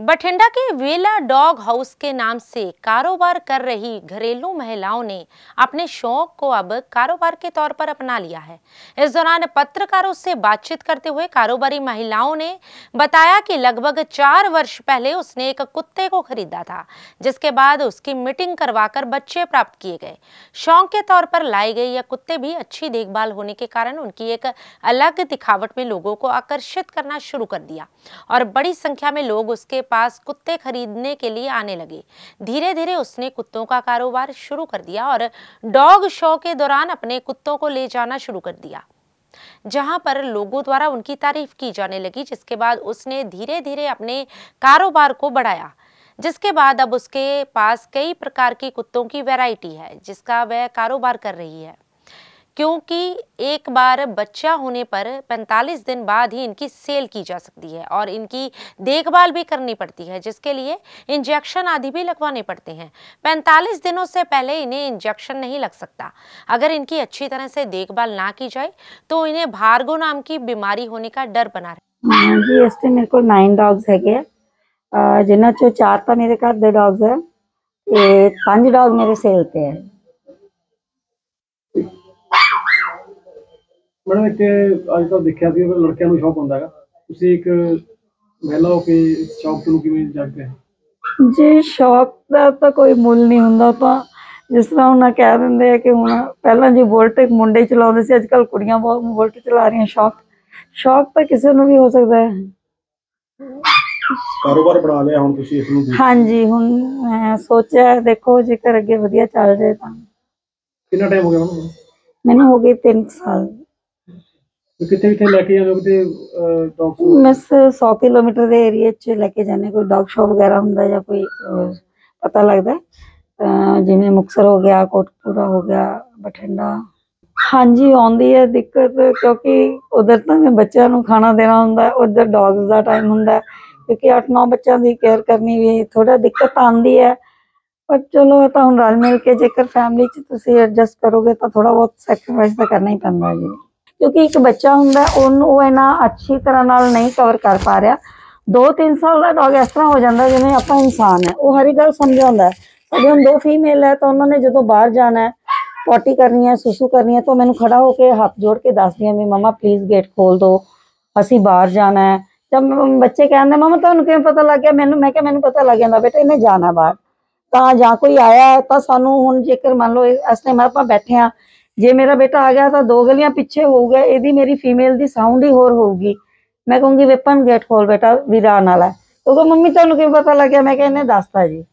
बठिंडा के वेला डॉग हाउस के नाम से कारोबार कर रही घरेलू महिलाओं ने अपने शौक को अब कारोबार के तौर पर अपना लिया है। इस दौरान पत्रकारों से बातचीत करते हुए कारोबारी महिलाओं ने बताया कि लगभग चार वर्ष पहले उसने एक कुत्ते को खरीदा था, जिसके बाद उसकी मीटिंग करवाकर बच्चे प्राप्त किए गए। शौक के तौर पर लाए गए यह कुत्ते भी अच्छी देखभाल होने के कारण उनकी एक अलग दिखावट में लोगों को आकर्षित करना शुरू कर दिया और बड़ी संख्या में लोग उसके पास कुत्ते खरीदने के लिए आने लगे। धीरे धीरे उसने कुत्तों का कारोबार शुरू कर दिया और डॉग शो के दौरान अपने कुत्तों को ले जाना शुरू कर दिया, जहाँ पर लोगों द्वारा उनकी तारीफ़ की जाने लगी, जिसके बाद उसने धीरे धीरे अपने कारोबार को बढ़ाया, जिसके बाद अब उसके पास कई प्रकार की कुत्तों की वैरायटी है, जिसका वह कारोबार कर रही है। क्योंकि एक बार बच्चा होने पर 45 दिन बाद ही इनकी सेल की जा सकती है और इनकी देखभाल भी करनी पड़ती है, जिसके लिए इंजेक्शन आदि भी लगवाने पड़ते हैं। 45 दिनों से पहले इन्हें इंजेक्शन नहीं लग सकता। अगर इनकी अच्छी तरह से देखभाल ना की जाए तो इन्हें भार्गो नाम की बीमारी होने का डर बना रहे। मेरे को नाइन डॉग्स है जिन्हें चार मेरे डॉग्स है पाँच डॉग मेरे सेल पे है। ਮੈਡਮ ਇੱਕ ਅੱਜ ਤਾਂ ਦੇਖਿਆ ਸੀ ਲੜਕਿਆਂ ਨੂੰ ਸ਼ੌਕ ਹੁੰਦਾ ਹੈਗਾ। ਤੁਸੀਂ ਇੱਕ ਮਹਿਲਾ ਹੋ ਕੇ ਸ਼ੌਕ ਨੂੰ ਕਿਵੇਂ ਜਾਗਦੇ ਹੋ? ਜੀ ਸ਼ੌਕ ਦਾ ਤਾਂ ਕੋਈ ਮੁੱਲ ਨਹੀਂ ਹੁੰਦਾ ਤਾਂ ਜਿਸ ਤਰ੍ਹਾਂ ਉਹਨਾਂ ਕਹਿ ਦਿੰਦੇ ਆ ਕਿ ਹੁਣ ਪਹਿਲਾਂ ਜੀ ਬੁਲਟ ਮੁੰਡੇ ਚਲਾਉਂਦੇ ਸੀ ਅੱਜ ਕੱਲ ਕੁੜੀਆਂ ਬਹੁਤ ਬੁਲਟ ਚਲਾ ਰਹੀਆਂ ਸ਼ੌਕ। ਸ਼ੌਕ ਤਾਂ ਕਿਸੇ ਨੂੰ ਵੀ ਹੋ ਸਕਦਾ ਹੈ। ਕਾਰੋਬਾਰ ਬਣਾ ਲਿਆ ਹੁਣ ਤੁਸੀਂ ਇਸ ਨੂੰ ਹਾਂਜੀ ਹੁਣ ਮੈਂ ਸੋਚਿਆ ਦੇਖੋ ਜੇਕਰ ਅੱਗੇ ਵਧੀਆ ਚੱਲ ਜਾਏ ਤਾਂ। ਕਿੰਨਾ ਟਾਈਮ ਹੋ ਗਿਆ ਉਹਨੂੰ ਮੈਨੂੰ ਹੋ ਗਏ 3 ਸਾਲ। ਤੇ ਕਿੱਥੇ ਕਿੱਥੇ ਲੈ ਕੇ ਜਾਂਦੇ ਹੋ ਕਿਤੇ ਡਾਕਟਰ ਬਸ 100 ਕਿਲੋਮੀਟਰ ਦੇ ਏਰੀਆ 'ਚ ਲੈ ਕੇ ਜਾਂਦੇ ਕੋਈ ਡੌਗ ਸ਼ੋ ਵਗੈਰਾ ਹੁੰਦਾ ਜਾਂ ਕੋਈ ਅਹ, ਪਤਾ ਲੱਗਦਾ। ਹੈ। ਤਾਂ ਜਿਵੇਂ ਮੁਕਤਸਰ ਹੋ ਗਿਆ ਕੋਟਪੂਰਾ ਹੋ ਗਿਆ ਬਠਿੰਡਾ। ਹਾਂਜੀ ਆਉਂਦੀ ਹੈ ਦਿੱਕਤ ਕਿਉਂਕਿ ਉਧਰ ਤਾਂ ਮੈਂ ਬੱਚਿਆਂ ਨੂੰ ਖਾਣਾ ਦੇਣਾ ਹੁੰਦਾ ਹੈ ਉਧਰ ਡੌਗਸ ਦਾ ਟਾਈਮ ਹੁੰਦਾ ਹੈ। ਕਿਉਂਕਿ 8-9 ਬੱਚਿਆਂ ਦੀ ਕੇਅਰ ਕਰਨੀ ਵੀ ਥੋੜਾ ਦਿੱਕਤ ਆਉਂਦੀ ਹੈ। ਪਰ ਚਲੋ ਇਹ ਤਾਂ ਹੁਣ ਰਲ ਮਿਲ ਕੇ ਜੇਕਰ ਫੈਮਿਲੀ 'ਚ ਤੁਸੀਂ ਐਡਜਸਟ ਕਰੋਗੇ ਤਾਂ ਥੋੜਾ ਬਹੁਤ ਸੈਕਰੀਫਾਈਸ ਤਾਂ ਕਰਨਾ ਹੀ ਪੈਂਦਾ ਜੀ। ਕਿਉਂਕਿ ਇੱਕ ਬੱਚਾ ਹੁੰਦਾ, ਉਹਨੂੰ ਉਹ ਇਹਨਾਂ ਅੱਛੀ ਤਰ੍ਹਾਂ ਨਾਲ ਨਹੀਂ ਕਵਰ ਕਰ ਪਾ ਰਿਹਾ। 2-3 ਸਾਲ ਦਾ ਡੌਗ ਇਸ ਤਰ੍ਹਾਂ ਹੋ ਜਾਂਦਾ ਜਿਵੇਂ ਆਪਾਂ ਇਨਸਾਨ ਹੈ। ਉਹ ਹਰੀ ਗੱਲ ਸਮਝ ਸਾਡੇ ਹੁਣ ਦੋ ਫੀਮੇਲ ਹੈ, ਤਾਂ ਉਹਨਾਂ ਨੇ ਜਦੋਂ ਬਾਹਰ ਜਾਣਾ ਹੈ ਪੋਟੀ ਕਰਨੀ ਹੈ, ਸੁਸੂ ਕਰਨੀ ਹੈ, ਤਾਂ ਮੈਨੂੰ ਖੜਾ ਹੋ ਕੇ ਹੱਥ ਜੋੜ ਕੇ ਦੱਸਦੀ ਹੈ ਵੀ ਮਮਾ ਪਲੀਜ਼ ਗੇਟ ਖੋਲ ਦਿਓ ਅਸੀਂ ਬਾਹਰ ਜਾਣਾ ਹੈ। ਜਦ ਮ- ਬੱਚੇ ਕਹਿੰਦੇ, ਮਮਾ, ਤੁਹਾਨੂੰ ਕਿਵੇਂ ਪਤਾ ਲੱਗ ਗਿਆ? ਮੈਨੂੰ, ਮੈਂ ਕਿਹਾ, ਮੈਨੂੰ ਪਤਾ ਲੱਗ ਜਾਂਦਾ, ਬੇਟਾ, ਇਹਨੇ ਜਾਣਾ ਬਾਹਰ। ਤਾਂ ਜਾਂ ਕੋਈ ਆਇਆ ਤਾਂ ਸਾਨੂੰ ਹੁਣ ਜੇਕਰ ਮੰਨ ਲਓ, ਇਸ ਟਾਈਮ ਆਪਾਂ ਬੈਠੇ ਆ ਜੇ ਮੇਰਾ ਬੇਟਾ ਆ ਗਿਆ ਤਾਂ ਦੋ ਗਲੀਆਂ ਪਿੱਛੇ ਹੋਊਗਾ, ਇਹਦੀ ਮੇਰੀ ਫੀਮੇਲ ਦੀ ਸਾਊਂਡ ਹੀ ਹੋਰ ਹੋਊਗੀ। ਮੈਂ ਕਹੂੰਗੀ, ਵੇਪਨ ਗੇਟ ਖੋਲ ਬੇਟਾ ਵੀਰਾਨ ਵਾਲਾ ਉਹ ਕਹੇ ਮੰਮੀ, ਤੁਹਾਨੂੰ ਕਿਵੇਂ ਪਤਾ ਲੱਗਿਆ? ਮੈਂ ਕਿਹਾ, ਇਹਨੇ ਦੱਸਤਾ ਜੀ।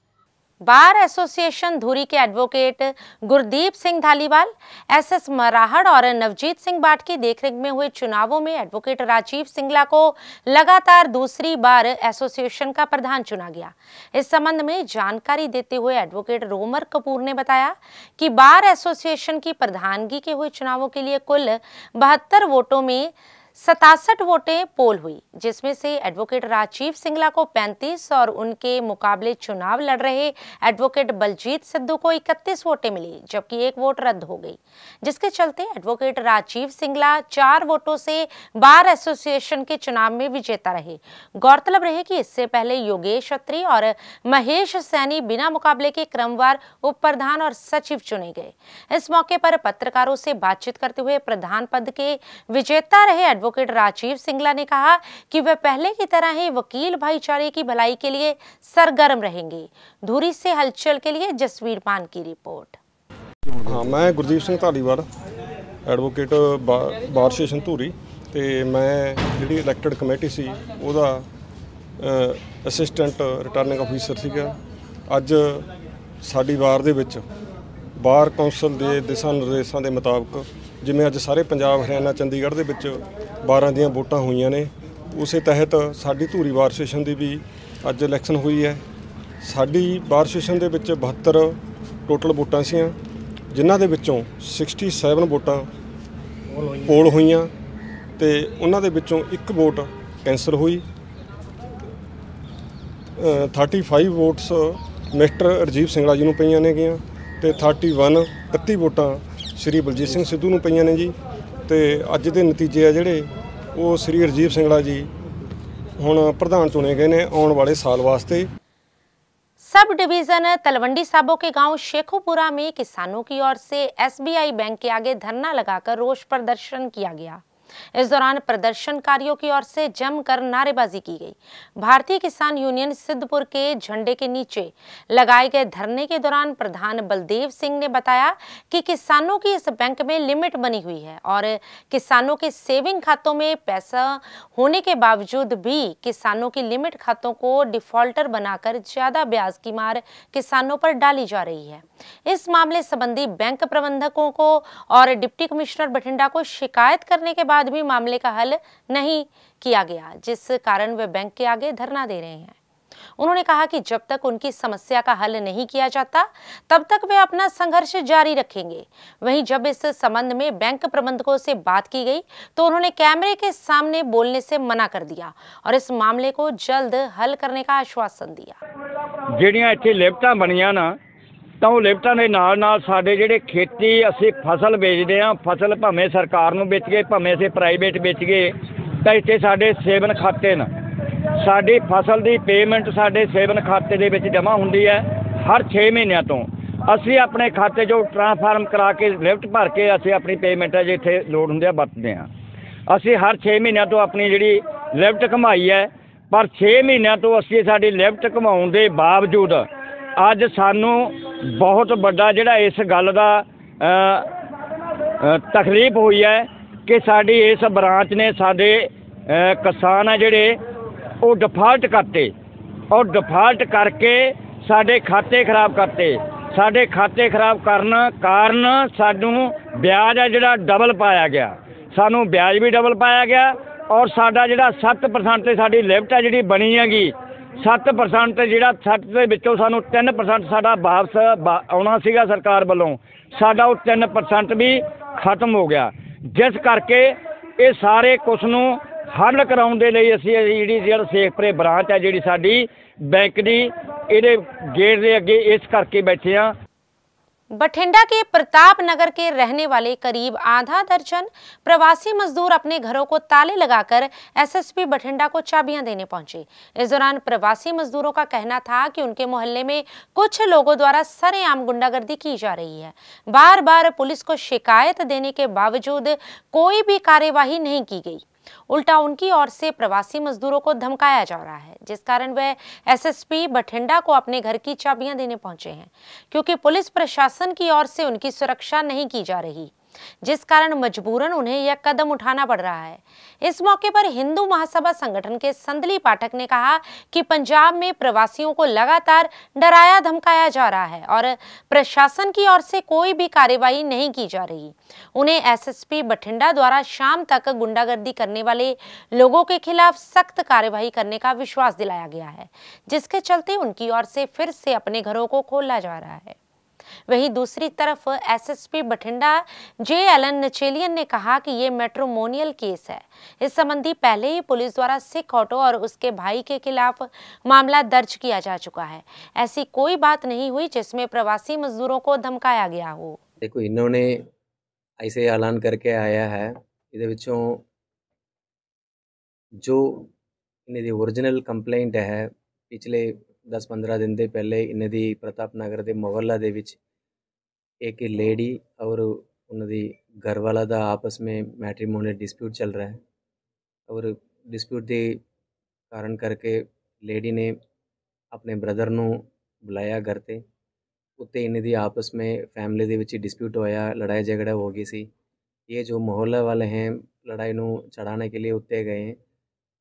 बार एसोसिएशन धुरी के एडवोकेट गुरदीप सिंह धालीवाल, एसएस मराहड़ और नवजीत सिंह बाट की देखरेख में हुए चुनावों में एडवोकेट राजीव सिंगला को लगातार दूसरी बार एसोसिएशन का प्रधान चुना गया। इस संबंध में जानकारी देते हुए एडवोकेट रोमर कपूर ने बताया कि बार एसोसिएशन की प्रधानगी के हुए चुनावों के लिए कुल बहत्तर वोटों में सतासठ वोटें पोल हुई, जिसमें से एडवोकेट राजीव सिंगला को 35 और उनके मुकाबले चुनाव लड़ रहे एडवोकेट बलजीत सिद्धू को 31 वोटें मिली, जबकि एक वोट रद्द हो गई। जिसके चलते एडवोकेट राजीव सिंगला चार वोटों से बार एसोसिएशन के चुनाव में विजेता रहे। गौरतलब रहे कि इससे पहले योगेश अत्री और महेश सैनी बिना मुकाबले के क्रमवार उप और सचिव चुने गए। इस मौके पर पत्रकारों से बातचीत करते हुए प्रधान पद के विजेता रहे एडवोकेट राजीव सिंगला ने कहा कि वे पहले की तरह ही वकील भाईचारे की भलाई के लिए सरगर्म रहेंगे धुरी से हलचल के लिए जसवीर मान की रिपोर्ट ਹਾਂ ਮੈਂ ਗੁਰਦੀਪ ਸਿੰਘ ਧਾਲੀਵਾਲ ਐਡਵੋਕੇਟ ਬਾ- ਬਾਰ ਸਟੇਸ਼ਨ ਧੂਰੀ ਤੇ ਮੈਂ ਜਿਹੜੀ ਇਲੈਕਟਡ ਕਮੇਟੀ ਸੀ ਉਹਦਾ ਅਸਿਸਟੈਂਟ ਰਿਟਰਨਿੰਗ ਅਫੀਸਰ ਸੀਗਾ ਅੱਜ ਸਾਡੀ ਵਾਰ ਦੇ ਵਿੱਚ ਬਾਰ ਕੌਂਸਲ ਦੇ ਦਿਸ਼ਾ ਨਿਰਦੇਸ਼ਾਂ ਦੇ ਮੁਤਾਬਕ ਜਿਵੇਂ ਅੱਜ ਸਾਰੇ ਪੰਜਾਬ ਹਰਿਆਣਾ ਚੰਡੀਗੜ੍ਹ ਦੇ ਵਿੱਚ 12 ਦੀਆਂ ਵੋਟਾਂ ਹੋਈਆਂ ਨੇ। ਉਸੇ ਤਹਿਤ ਸਾਡੀ ਧੂਰੀ ਬਾਰ ਸਟੇਸ਼ਨ ਦੀ ਵੀ ਅੱਜ ਇਲੈਕਸ਼ਨ ਹੋਈ ਹੈ। ਸਾਡੀ ਬਾਰ ਸਟੇਸ਼ਨ ਦੇ ਵਿੱਚ 72 ਟੋਟਲ ਵੋਟਾਂ ਸੀਆਂ ਜਿਨ੍ਹਾਂ ਦੇ ਵਿੱਚੋਂ 67 ਵੋਟਾਂ ਪੋਲ ਹੋਈਆਂ ਤੇ ਉਹਨਾਂ ਦੇ ਵਿੱਚੋਂ ਇੱਕ ਵੋਟ ਕੈਂਸਲ ਹੋਈ। ਅ, 35 ਵੋਟਸ ਮਿਸਟਰ ਰਜੀਵ ਸਿੰਘਲਾ ਜੀ ਨੂੰ ਪਈਆਂ ਨੇਗੀਆਂ ਤੇ 31 31 ਵੋਟਾਂ ਸ਼੍ਰੀ ਬਲਜੀਤ ਸਿੰਘ ਸਿੱਧੂ ਨੂੰ ਪਈਆਂ ਨੇ ਜੀ। ਤੇ ਅੱਜ ਦੇ ਨਤੀਜੇ ਆ ਜਿਹੜੇ ਉਹ ਸ਼੍ਰੀ ਰਜੀਵ ਸਿੰਘਲਾ ਜੀ ਹੁਣ ਪ੍ਰਧਾਨ ਚੁਣੇ ਗਏ ਨੇ ਆਉਣ ਵਾਲੇ ਸਾਲ ਵਾਸਤੇ सब डिवीजन तलवंडी साबो के गांव शेखोपुरा में किसानों की ओर से एसबीआई बैंक के आगे धरना लगाकर रोष प्रदर्शन किया गया इस दौरान प्रदर्शनकारियों की ओर से जमकर नारेबाजी की गई। भारतीय किसान यूनियन सिद्धपुर के झंडे के नीचे लगाए गए धरने के दौरान प्रधान बलदेव सिंह ने बताया कि किसानों की इस बैंक में लिमिट बनी हुई है और किसानों के सेविंग खातों में पैसा होने के बावजूद भी किसानों की लिमिट खातों को डिफॉल्टर बनाकर ज़्यादा ब्याज की मार किसानों पर डाली जा रही है। इस मामले संबंधी बैंक प्रबंधकों को और डिप्टी कमिश्नर बठिंडा को शिकायत करने के बाद भी मामले का हल नहीं किया गया जिस कारण वे बैंक के आगे धरना दे रहे हैं उन्होंने कहा कि जब तक उनकी समस्या का हल नहीं किया जाता तब तक वे अपना संघर्ष जारी रखेंगे वहीं जब इस संबंध में बैंक प्रबंधकों से बात की गई तो उन्होंने कैमरे के सामने बोलने से मना कर दिया और इस मामले को जल्द हल करने का आश्वासन दिया ਜਿਹੜੀਆਂ ਇੱਥੇ ਲਿਫਟਾਂ ਬਣੀਆਂ ਨਾ ਤਾਂ ਉਹ ਲਿਫਟਾਂ ਦੇ ਨਾਲ ਨਾਲ ਸਾਡੇ ਜਿਹੜੇ ਖੇਤੀ ਅਸੀਂ ਫਸਲ ਵੇਚਦੇ ਆ ਫਸਲ ਭਾਵੇਂ ਸਰਕਾਰ ਨੂੰ ਵੇਚ ਗਏ, ਭਾਵੇਂ ਅਸੀਂ ਪ੍ਰਾਈਵੇਟ ਵੇਚ ਗਏ, ਤਾਂ ਇੱਥੇ ਸਾਡੇ ਸੇਵਨ ਖਾਤੇ ਨੇ। ਸਾਡੀ ਫਸਲ ਦੀ ਪੇਮੈਂਟ ਸਾਡੇ ਸੇਵਨ ਖਾਤੇ ਦੇ ਵਿੱਚ ਜਮ੍ਹਾਂ ਹੁੰਦੀ ਹੈ ਹਰ 6 ਮਹੀਨਿਆਂ ਤੋਂ। ਅਸੀਂ ਆਪਣੇ ਖਾਤੇ 'ਚੋਂ ਟ੍ਰਾਂਸਫਾਰਮ ਕਰਾ ਕੇ ਲਿਫਟ ਭਰ ਕੇ ਅਸੀਂ ਆਪਣੀ ਪੇਮੈਂਟ ਹੈ ਜਿੱਥੇ ਲੋੜ ਹੁੰਦੀ ਆ ਵਰਤਦੇ ਆ ਅਸੀਂ ਹਰ 6 ਮਹੀਨਿਆਂ ਤੋਂ ਆਪਣੀ ਜਿਹੜੀ ਲਿਫਟ ਕਮਾਈ ਹੈ, ਪਰ 6 ਮਹੀਨਿਆਂ ਤੋਂ ਅਸੀਂ ਸਾਡੀ ਲਿਫਟ ਕਮਾਉਣ ਦੇ ਬਾਵਜੂਦ ਅੱਜ ਸਾਨੂੰ ਬਹੁਤ ਵੱਡਾ ਜਿਹੜਾ ਇਸ ਗੱਲ ਦਾ ਤਕਲੀਫ ਹੋਈ ਹੈ ਕਿ ਸਾਡੀ ਇਸ ਬ੍ਰਾਂਚ ਨੇ ਸਾਡੇ ਕਿਸਾਨ ਆ ਜਿਹੜੇ, ਉਹ ਡਿਫਾਲਟ ਕਰਤੇ। ਔਰ ਡਿਫਾਲਟ ਕਰਕੇ ਸਾਡੇ ਖਾਤੇ ਖਰਾਬ ਕਰਤੇ। ਸਾਡੇ ਖਾਤੇ ਖਰਾਬ ਕਰਨ ਕਾਰਨ ਸਾਨੂੰ ਵਿਆਜ ਆ ਜਿਹੜਾ ਡਬਲ ਪਾਇਆ ਗਿਆ। ਸਾਨੂੰ ਵਿਆਜ ਵੀ ਡਬਲ ਪਾਇਆ ਗਿਆ ਔਰ ਸਾਡਾ ਜਿਹੜਾ 7% ਤੇ ਸਾਡੀ ਲਿਮਟ ਆ ਜਿਹੜੀ ਬਣੀ ਹੈਗੀ 7% ਜਿਹੜਾ 60 ਦੇ ਵਿੱਚੋਂ ਸਾਨੂੰ 3% ਸਾਡਾ ਵਾਪਸ ਵਾ- ਆਉਣਾ ਸੀਗਾ ਸਰਕਾਰ ਵੱਲੋਂ, ਸਾਡਾ ਉਹ 3% ਵੀ ਖਤਮ ਹੋ ਗਿਆ। ਜਿਸ ਕਰਕੇ ਇਹ ਸਾਰੇ ਕੁਛ ਨੂੰ ਹੱਲ ਕਰਾਉਣ ਦੇ ਲਈ ਅਸੀਂ ਇਹ ਜਿਹੜੀ ਜਿਹੜਾ ਸੇਖਪੁਰੇ ਬ੍ਰਾਂਚ ਹੈ ਜਿਹੜੀ ਸਾਡੀ ਬੈਂਕ ਦੀ, ਇਹਦੇ ਗੇਟ ਦੇ ਅੱਗੇ ਇਸ ਕਰਕੇ ਬੈਠੇ ਆ बठिंडा के प्रताप नगर के रहने वाले करीब आधा दर्जन प्रवासी मजदूर अपने घरों को ताले लगाकर एसएसपी बठिंडा को चाबियाँ देने पहुँचे। इस दौरान प्रवासी मजदूरों का कहना था कि उनके मोहल्ले में कुछ लोगों द्वारा सरेआम गुंडागर्दी की जा रही है। बार बार पुलिस को शिकायत देने के बावजूद कोई भी कार्यवाही नहीं की गई। उल्टा उनकी ओर से प्रवासी मजदूरों को धमकाया जा रहा है, जिस कारण वह एसएसपी बठिंडा को अपने घर की चाबियाँ देने पहुँचे हैं, क्योंकि पुलिस प्रशासन की ओर से उनकी सुरक्षा नहीं की जा रही। जिस कारण मजबूरन उन्हें यह कदम उठाना पड़ रहा है। इस मौके पर हिंदू महासभा संगठन के संदली पाठक ने कहा कि पंजाब में प्रवासियों को लगातार डराया धमकाया जा रहा है और प्रशासन की ओर से कोई भी कार्यवाही नहीं की जा रही। उन्हें एसएसपी बठिंडा द्वारा शाम तक गुंडागर्दी करने वाले लोगों के खिलाफ सख्त कार्यवाही करने का विश्वास दिलाया गया है, जिसके चलते उनकी ओर से फिर से अपने घरों को खोला जा रहा है। वहीं दूसरी तरफ SSP Bathinda J Elanchezhiyan ने कहा कि ये मेट्रोमोनियल केस है इस संबंधी पहले ही पुलिस द्वारा सिख ऑटो और उसके भाई के खिलाफ मामला दर्ज किया जा चुका है ऐसी कोई बात नहीं हुई जिसमें प्रवासी मजदूरों को धमकाया गया हो ਦੇਖੋ ਇਹਨਾਂ ਨੇ ਐਸੇ ਐਲਾਨ ਕਰਕੇ ਆਇਆ ਹੈ ਇਹਦੇ ਵਿੱਚੋਂ ਜੋ ਇਹਨਾਂ ਦੀ ਓਰੀਜਨਲ ਕੰਪਲੇਂਟ ਹੈ ਪਿਛਲੇ 10-15 ਦਿਨ ਦੇ ਪਹਿਲੇ ਇਹਨਾਂ ਦੀ ਪ੍ਰਤਾਪ ਨਗਰ ਦੇ ਮਵੱਲਾ ਦੇ ਵਿੱਚ ਇੱਕ ਲੇਡੀ ਔਰ ਉਹਨਾਂ ਦੀ ਘਰਵਾਲਾ ਦਾ ਆਪਸ ਵਿੱਚ ਮੈਟ੍ਰੀਮੋਨੀਅਲ ਡਿਸਪਿਊਟ ਚੱਲ ਰਿਹਾ ਹੈ। ਔਰ ਡਿਸਪਿਊਟ ਦੇ ਕਾਰਨ ਕਰਕੇ ਲੇਡੀ ਨੇ ਆਪਣੇ ਬ੍ਰਦਰ ਨੂੰ ਬੁਲਾਇਆ ਘਰ ਤੇ। ਉੱਤੇ ਇਹਨਾਂ ਦੀ ਆਪਸ ਵਿੱਚ ਫੈਮਿਲੀ ਦੇ ਵਿੱਚ ਡਿਸਪਿਊਟ ਹੋਇਆ ਲੜਾਈ ਝਗੜਾ ਹੋ ਗਈ ਸੀ। ਇਹ ਜੋ ਮੁਹੱਲੇ ਵਾਲੇ ਹਨ ਲੜਾਈ ਨੂੰ ਚੜਾਣੇ ਕੇ ਲਈ ਉੱਤੇ ਗਏ।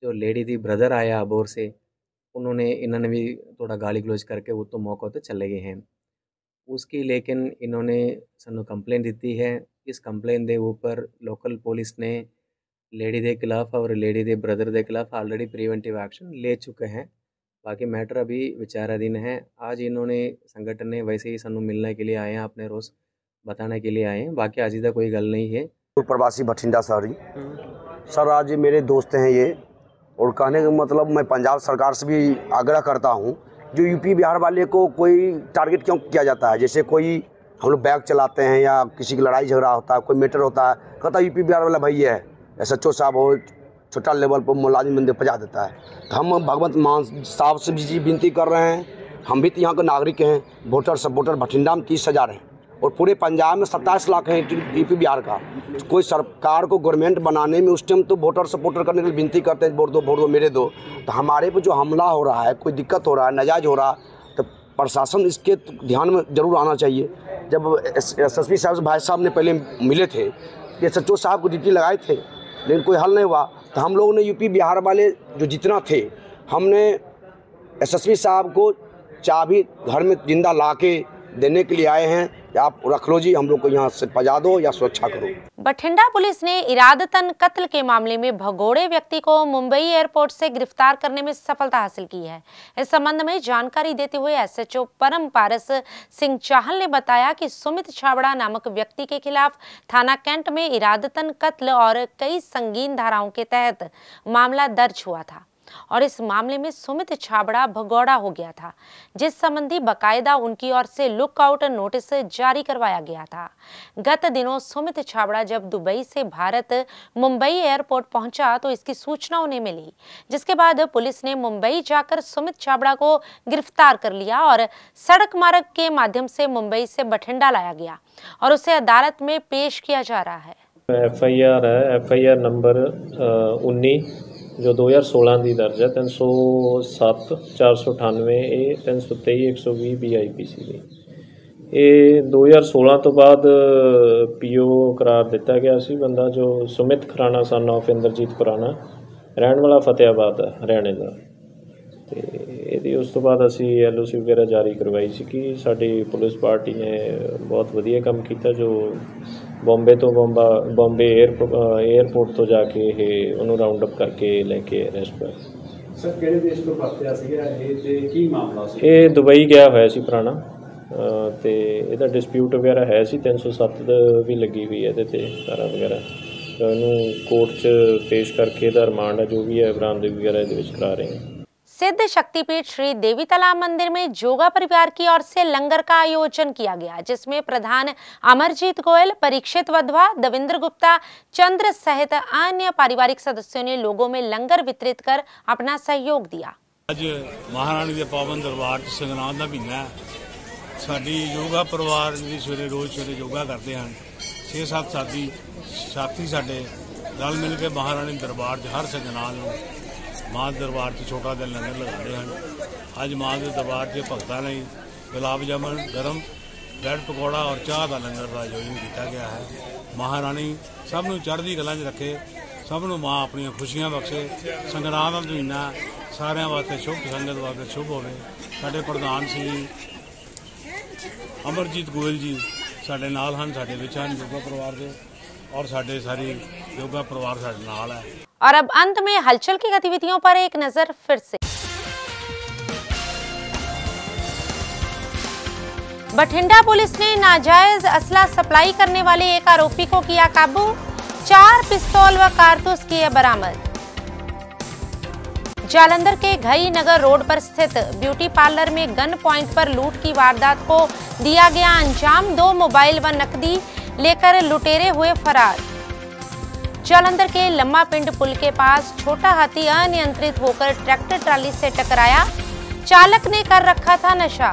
ਜੋ ਲੇਡੀ ਦੀ ਬ੍ਰਦਰ ਆਇਆ ਅਬੋਰ से उन्होंने इन्होंने भी थोड़ा गाली गलोज करके वो तो मौका तो चले गए हैं। उसकी लेकिन इन्होंने सानू कंप्लेन दी है। इस कंप्लेन के ऊपर लोकल पुलिस ने लेडी के खिलाफ और लेडी के ब्रदर के खिलाफ ऑलरेडी प्रिवेंटिव एक्शन ले चुके हैं। बाकी मैटर अभी विचाराधीन है। आज इन्होंने संगठन ने वैसे ही सानू मिलने के लिए आए हैं अपने रोज़ बताने के लिए आए हैं। बाकी आज तक कोई गल नहीं है। प्रवासी भटिंडा सर सर आज मेरे दोस्त हैं ये। और कहने का मतलब मैं पंजाब सरकार से भी आग्रह करता हूँ, जो यूपी बिहार वाले को कोई टारगेट क्यों किया जाता है? जैसे कोई हम लोग बैग चलाते हैं या किसी की लड़ाई झगड़ा होता है, कोई मैटर होता है, कहता है यूपी बिहार वाला भैया है एस एच साहब हो, छोटा लेवल पर मुलाजिम बंदे पजा देता है। तो हम भगवंत मान साहब से भी विनती कर रहे हैं, हम भी तो यहाँ के नागरिक हैं वोटर सपोर्टर भटिंडा में तीस हज़ार हैं। और पूरे पंजाब में सत्ताईस लाख है यूपी बिहार का। कोई सरकार को गवर्नमेंट बनाने में उस टाइम तो वोटर सपोर्टर करने के लिए विनती करते हैं वोट दो वोट दो, मेरे दो। तो हमारे पे जो हमला हो रहा है, कोई दिक्कत हो रहा है, नाजायज हो रहा तो प्रशासन इसके ध्यान में ज़रूर आना चाहिए। जब एस एस साहब, भाई साहब ने पहले मिले थे एस एच साहब को ड्यूटी लगाए थे, लेकिन कोई हल नहीं हुआ। तो हम लोगों ने यूपी बिहार वाले जो जितना थे, हमने एस एस पी साहब को चाबी घर में ज़िंदा ला के देने के लिए आए हैं। कि आप रख लो जी, हम लोग को यहाँ से पजा दो या सुरक्षा करो। बठिंडा पुलिस ने इरादतन कत्ल के मामले में भगोड़े व्यक्ति को मुंबई एयरपोर्ट से गिरफ़्तार करने में सफलता हासिल की है। इस संबंध में जानकारी देते हुए एसएचओ परम पारस सिंह चाहल ने बताया कि सुमित छाबड़ा नामक व्यक्ति के खिलाफ थाना कैंट में इरादतन कत्ल और कई संगीन धाराओं के तहत मामला दर्ज हुआ था। और इस मामले में सुमित छाबड़ा भगौड़ा हो गया था, जिस संबंधी बकायदा उनकी ओर से लुकआउट नोटिस जारी करवाया गया था। गत दिनों सुमित छाबड़ा जब दुबई से भारत मुंबई एयरपोर्ट पहुँचा तो इसकी सूचना उन्हें मिली, जिसके बाद पुलिस ने मुंबई जाकर सुमित छाबड़ा को गिरफ़्तार कर लिया और सड़क मार्ग के माध्यम से मुंबई से बठिंडा लाया गया और उसे अदालत में पेश किया जा रहा है। एफ़ आई आर है एफ़ आई आर नंबर उन्नीस ਜੋ 2016 ਦੀ ਦਰਜ ਹੈ 307 498 ਏ 323 120 ਬੀਆਈਪੀਸੀ ਦੀ ਇਹ 2016 ਤੋਂ ਬਾਅਦ ਪੀਓ ਕਰਾਰ ਦਿੱਤਾ ਗਿਆ ਸੀ ਬੰਦਾ ਜੋ ਸੁਮਿਤ ਖਰਾਣਾ ਸਨ ਆਫ ਇੰਦਰਜੀਤ ਖਰਾਣਾ, ਰਹਿਣ ਵਾਲਾ ਫਤਿਆਬਾਦ ਦਾ ਹਰਿਆਣੇ ਦਾ। ਤੇ ਇਹਦੀ ਉਸ ਤੋਂ ਬਾਅਦ ਅਸੀਂ ਐਲਓਸੀ ਵਗੈਰਾ ਜਾਰੀ ਕਰਵਾਈ ਸੀ ਕਿ ਸਾਡੀ ਪੁਲਿਸ ਪਾਰਟੀ ਨੇ ਬਹੁਤ ਵਧੀਆ ਕੰਮ ਕੀਤਾ ਜੋ ਬੰਬੇ ਤੋਂ ਬੰਬਾ ਬੰਬੇ 에ਅਰਪੋਰਟ ਤੋਂ ਜਾ ਕੇ ਇਹ ਉਹਨੂੰ ਰਾਉਂਡ ਅਪ ਕਰਕੇ ਲੈ ਕੇ ਅਰੈਸਟ ਕਰ ਸਰ ਕਿਹੜੇ ਦੇਸ਼ ਤੋਂ ਪਰਤਿਆ ਸੀਗਾ? ਇਹ ਤੇ ਕੀ ਮਾਮਲਾ ਸੀ? ਇਹ ਦੁਬਈ ਗਿਆ ਹੋਇਆ ਸੀ ਪੁਰਾਣਾ। ਤੇ ਇਹਦਾ ਡਿਸਪਿਊਟ ਵਗੈਰਾ ਹੈ ਸੀ 307 ਦਾ ਵੀ ਲੱਗੀ ਹੋਈ ਹੈ ਇਹਦੇ ਤੇ ਸਾਰਾ ਵਗੈਰਾ। ਇਹਨੂੰ ਕੋਰਟ 'ਚ ਪੇਸ਼ ਕਰਕੇ ਇਹਦਾ ਰਿਮਾਂਡ ਹੈ ਜੋ ਵੀ ਹੈ ਬਰਾਮਦਗੀ ਵਗੈਰਾ ਇਹਦੇ ਵਿੱਚ ਕਰਾ ਰਹੇ ਹਾਂ। सिद्ध शक्तिपीठ श्री देवी तालाब मंदिर में जोगा परिवार की ओर से लंगर का आयोजन किया गया जिसमें प्रधान अमरजीत गोयल परीक्षित वधवा दविंद्र गुप्ता चंद्र सहित अन्य पारिवारिक सदस्यों ने लोगों में लंगर वितरित कर अपना सहयोग दिया ਅੱਜ ਮਹਾਰਾਣੀ ਦੇ ਪਾਵਨ ਦਰਬਾਰ 'ਚ ਸੰਗਰਾਂਦ ਦਾ ਮਹੀਨਾ ਹੈ ਸਾਡੀ ਯੋਗਾ ਪਰਿਵਾਰ ਜਿਹੜੀ ਸਵੇਰੇ ਰੋਜ਼ ਸਵੇਰੇ ਯੋਗਾ ਕਰਦੇ ਹਨ 6-7 ਸਾਥੀ ਸਾਥੀ ਸਾਡੇ ਰਲ ਮਿਲ ਕੇ ਮਹਾਰਾਣੀ ਦਰਬਾਰ 'ਚ ਹਰ ਸੰਗਰਾਂਦ ਨੂੰ ਮਾਂ ਦੇ ਦਰਬਾਰ 'ਚ ਛੋਟਾ ਦਿਨ ਲੰਗਰ ਲਗਾਉਂਦੇ ਹਨ। ਅੱਜ ਮਾਂ ਦੇ ਦਰਬਾਰ 'ਚ ਭਗਤਾਂ ਲਈ ਗੁਲਾਬ ਜਾਮਨ ਗਰਮ ਬ੍ਰੈਡ ਪਕੌੜਾ ਔਰ ਚਾਹ ਦਾ ਲੰਗਰ ਦਾ ਆਯੋਜਨ ਕੀਤਾ ਗਿਆ ਹੈ। ਮਹਾਰਾਣੀ ਸਭ ਨੂੰ ਚੜ੍ਹਦੀ ਕਲਾ 'ਚ ਰੱਖੇ, ਸਭ ਨੂੰ ਮਾਂ ਆਪਣੀਆਂ ਖੁਸ਼ੀਆਂ ਬਖਸ਼ੇ। ਸੰਗਰਾਮ ਦਾ ਮਹੀਨਾ ਸਾਰਿਆਂ ਵਾਸਤੇ ਸ਼ੁਭ ਸੰਗਤ ਵਾਸਤੇ ਸ਼ੁਭ ਹੋਵੇ। ਸਾਡੇ ਪ੍ਰਧਾਨ ਸ੍ਰੀ ਅਮਰਜੀਤ ਗੋਇਲ ਜੀ ਸਾਡੇ ਨਾਲ ਹਨ, ਸਾਡੇ ਵਿੱਚ ਹਨ ਯੋਗਾ ਪਰਿਵਾਰ ਦੇ ਔਰ ਸਾਡੇ ਸਾਰੀ योगा परिवार है। और अब अंत में हलचल की गतिविधियों पर एक नज़र फिर से। बठिंडा पुलिस ने नाजायज असला सप्लाई करने वाले एक आरोपी को किया काबू। चार पिस्तौल व कारतूस किए बरामद। जालंधर के घई नगर रोड पर स्थित ब्यूटी पार्लर में गन पॉइंट पर लूट की वारदात को दिया गया अंजाम। दो मोबाइल व नकदी लेकर लुटेरे हुए फरार। जालंधर के लम्मा पिंड पुल के पास छोटा हाथी अनियंत्रित होकर ट्रैक्टर ट्राली से टकराया। चालक ने कर रखा था नशा।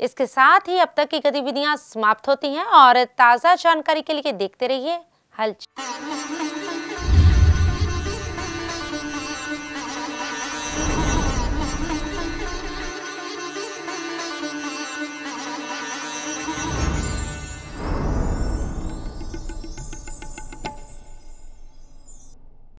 इसके साथ ही अब तक की गतिविधियाँ समाप्त होती हैं और ताज़ा जानकारी के लिए देखते रहिए हलचल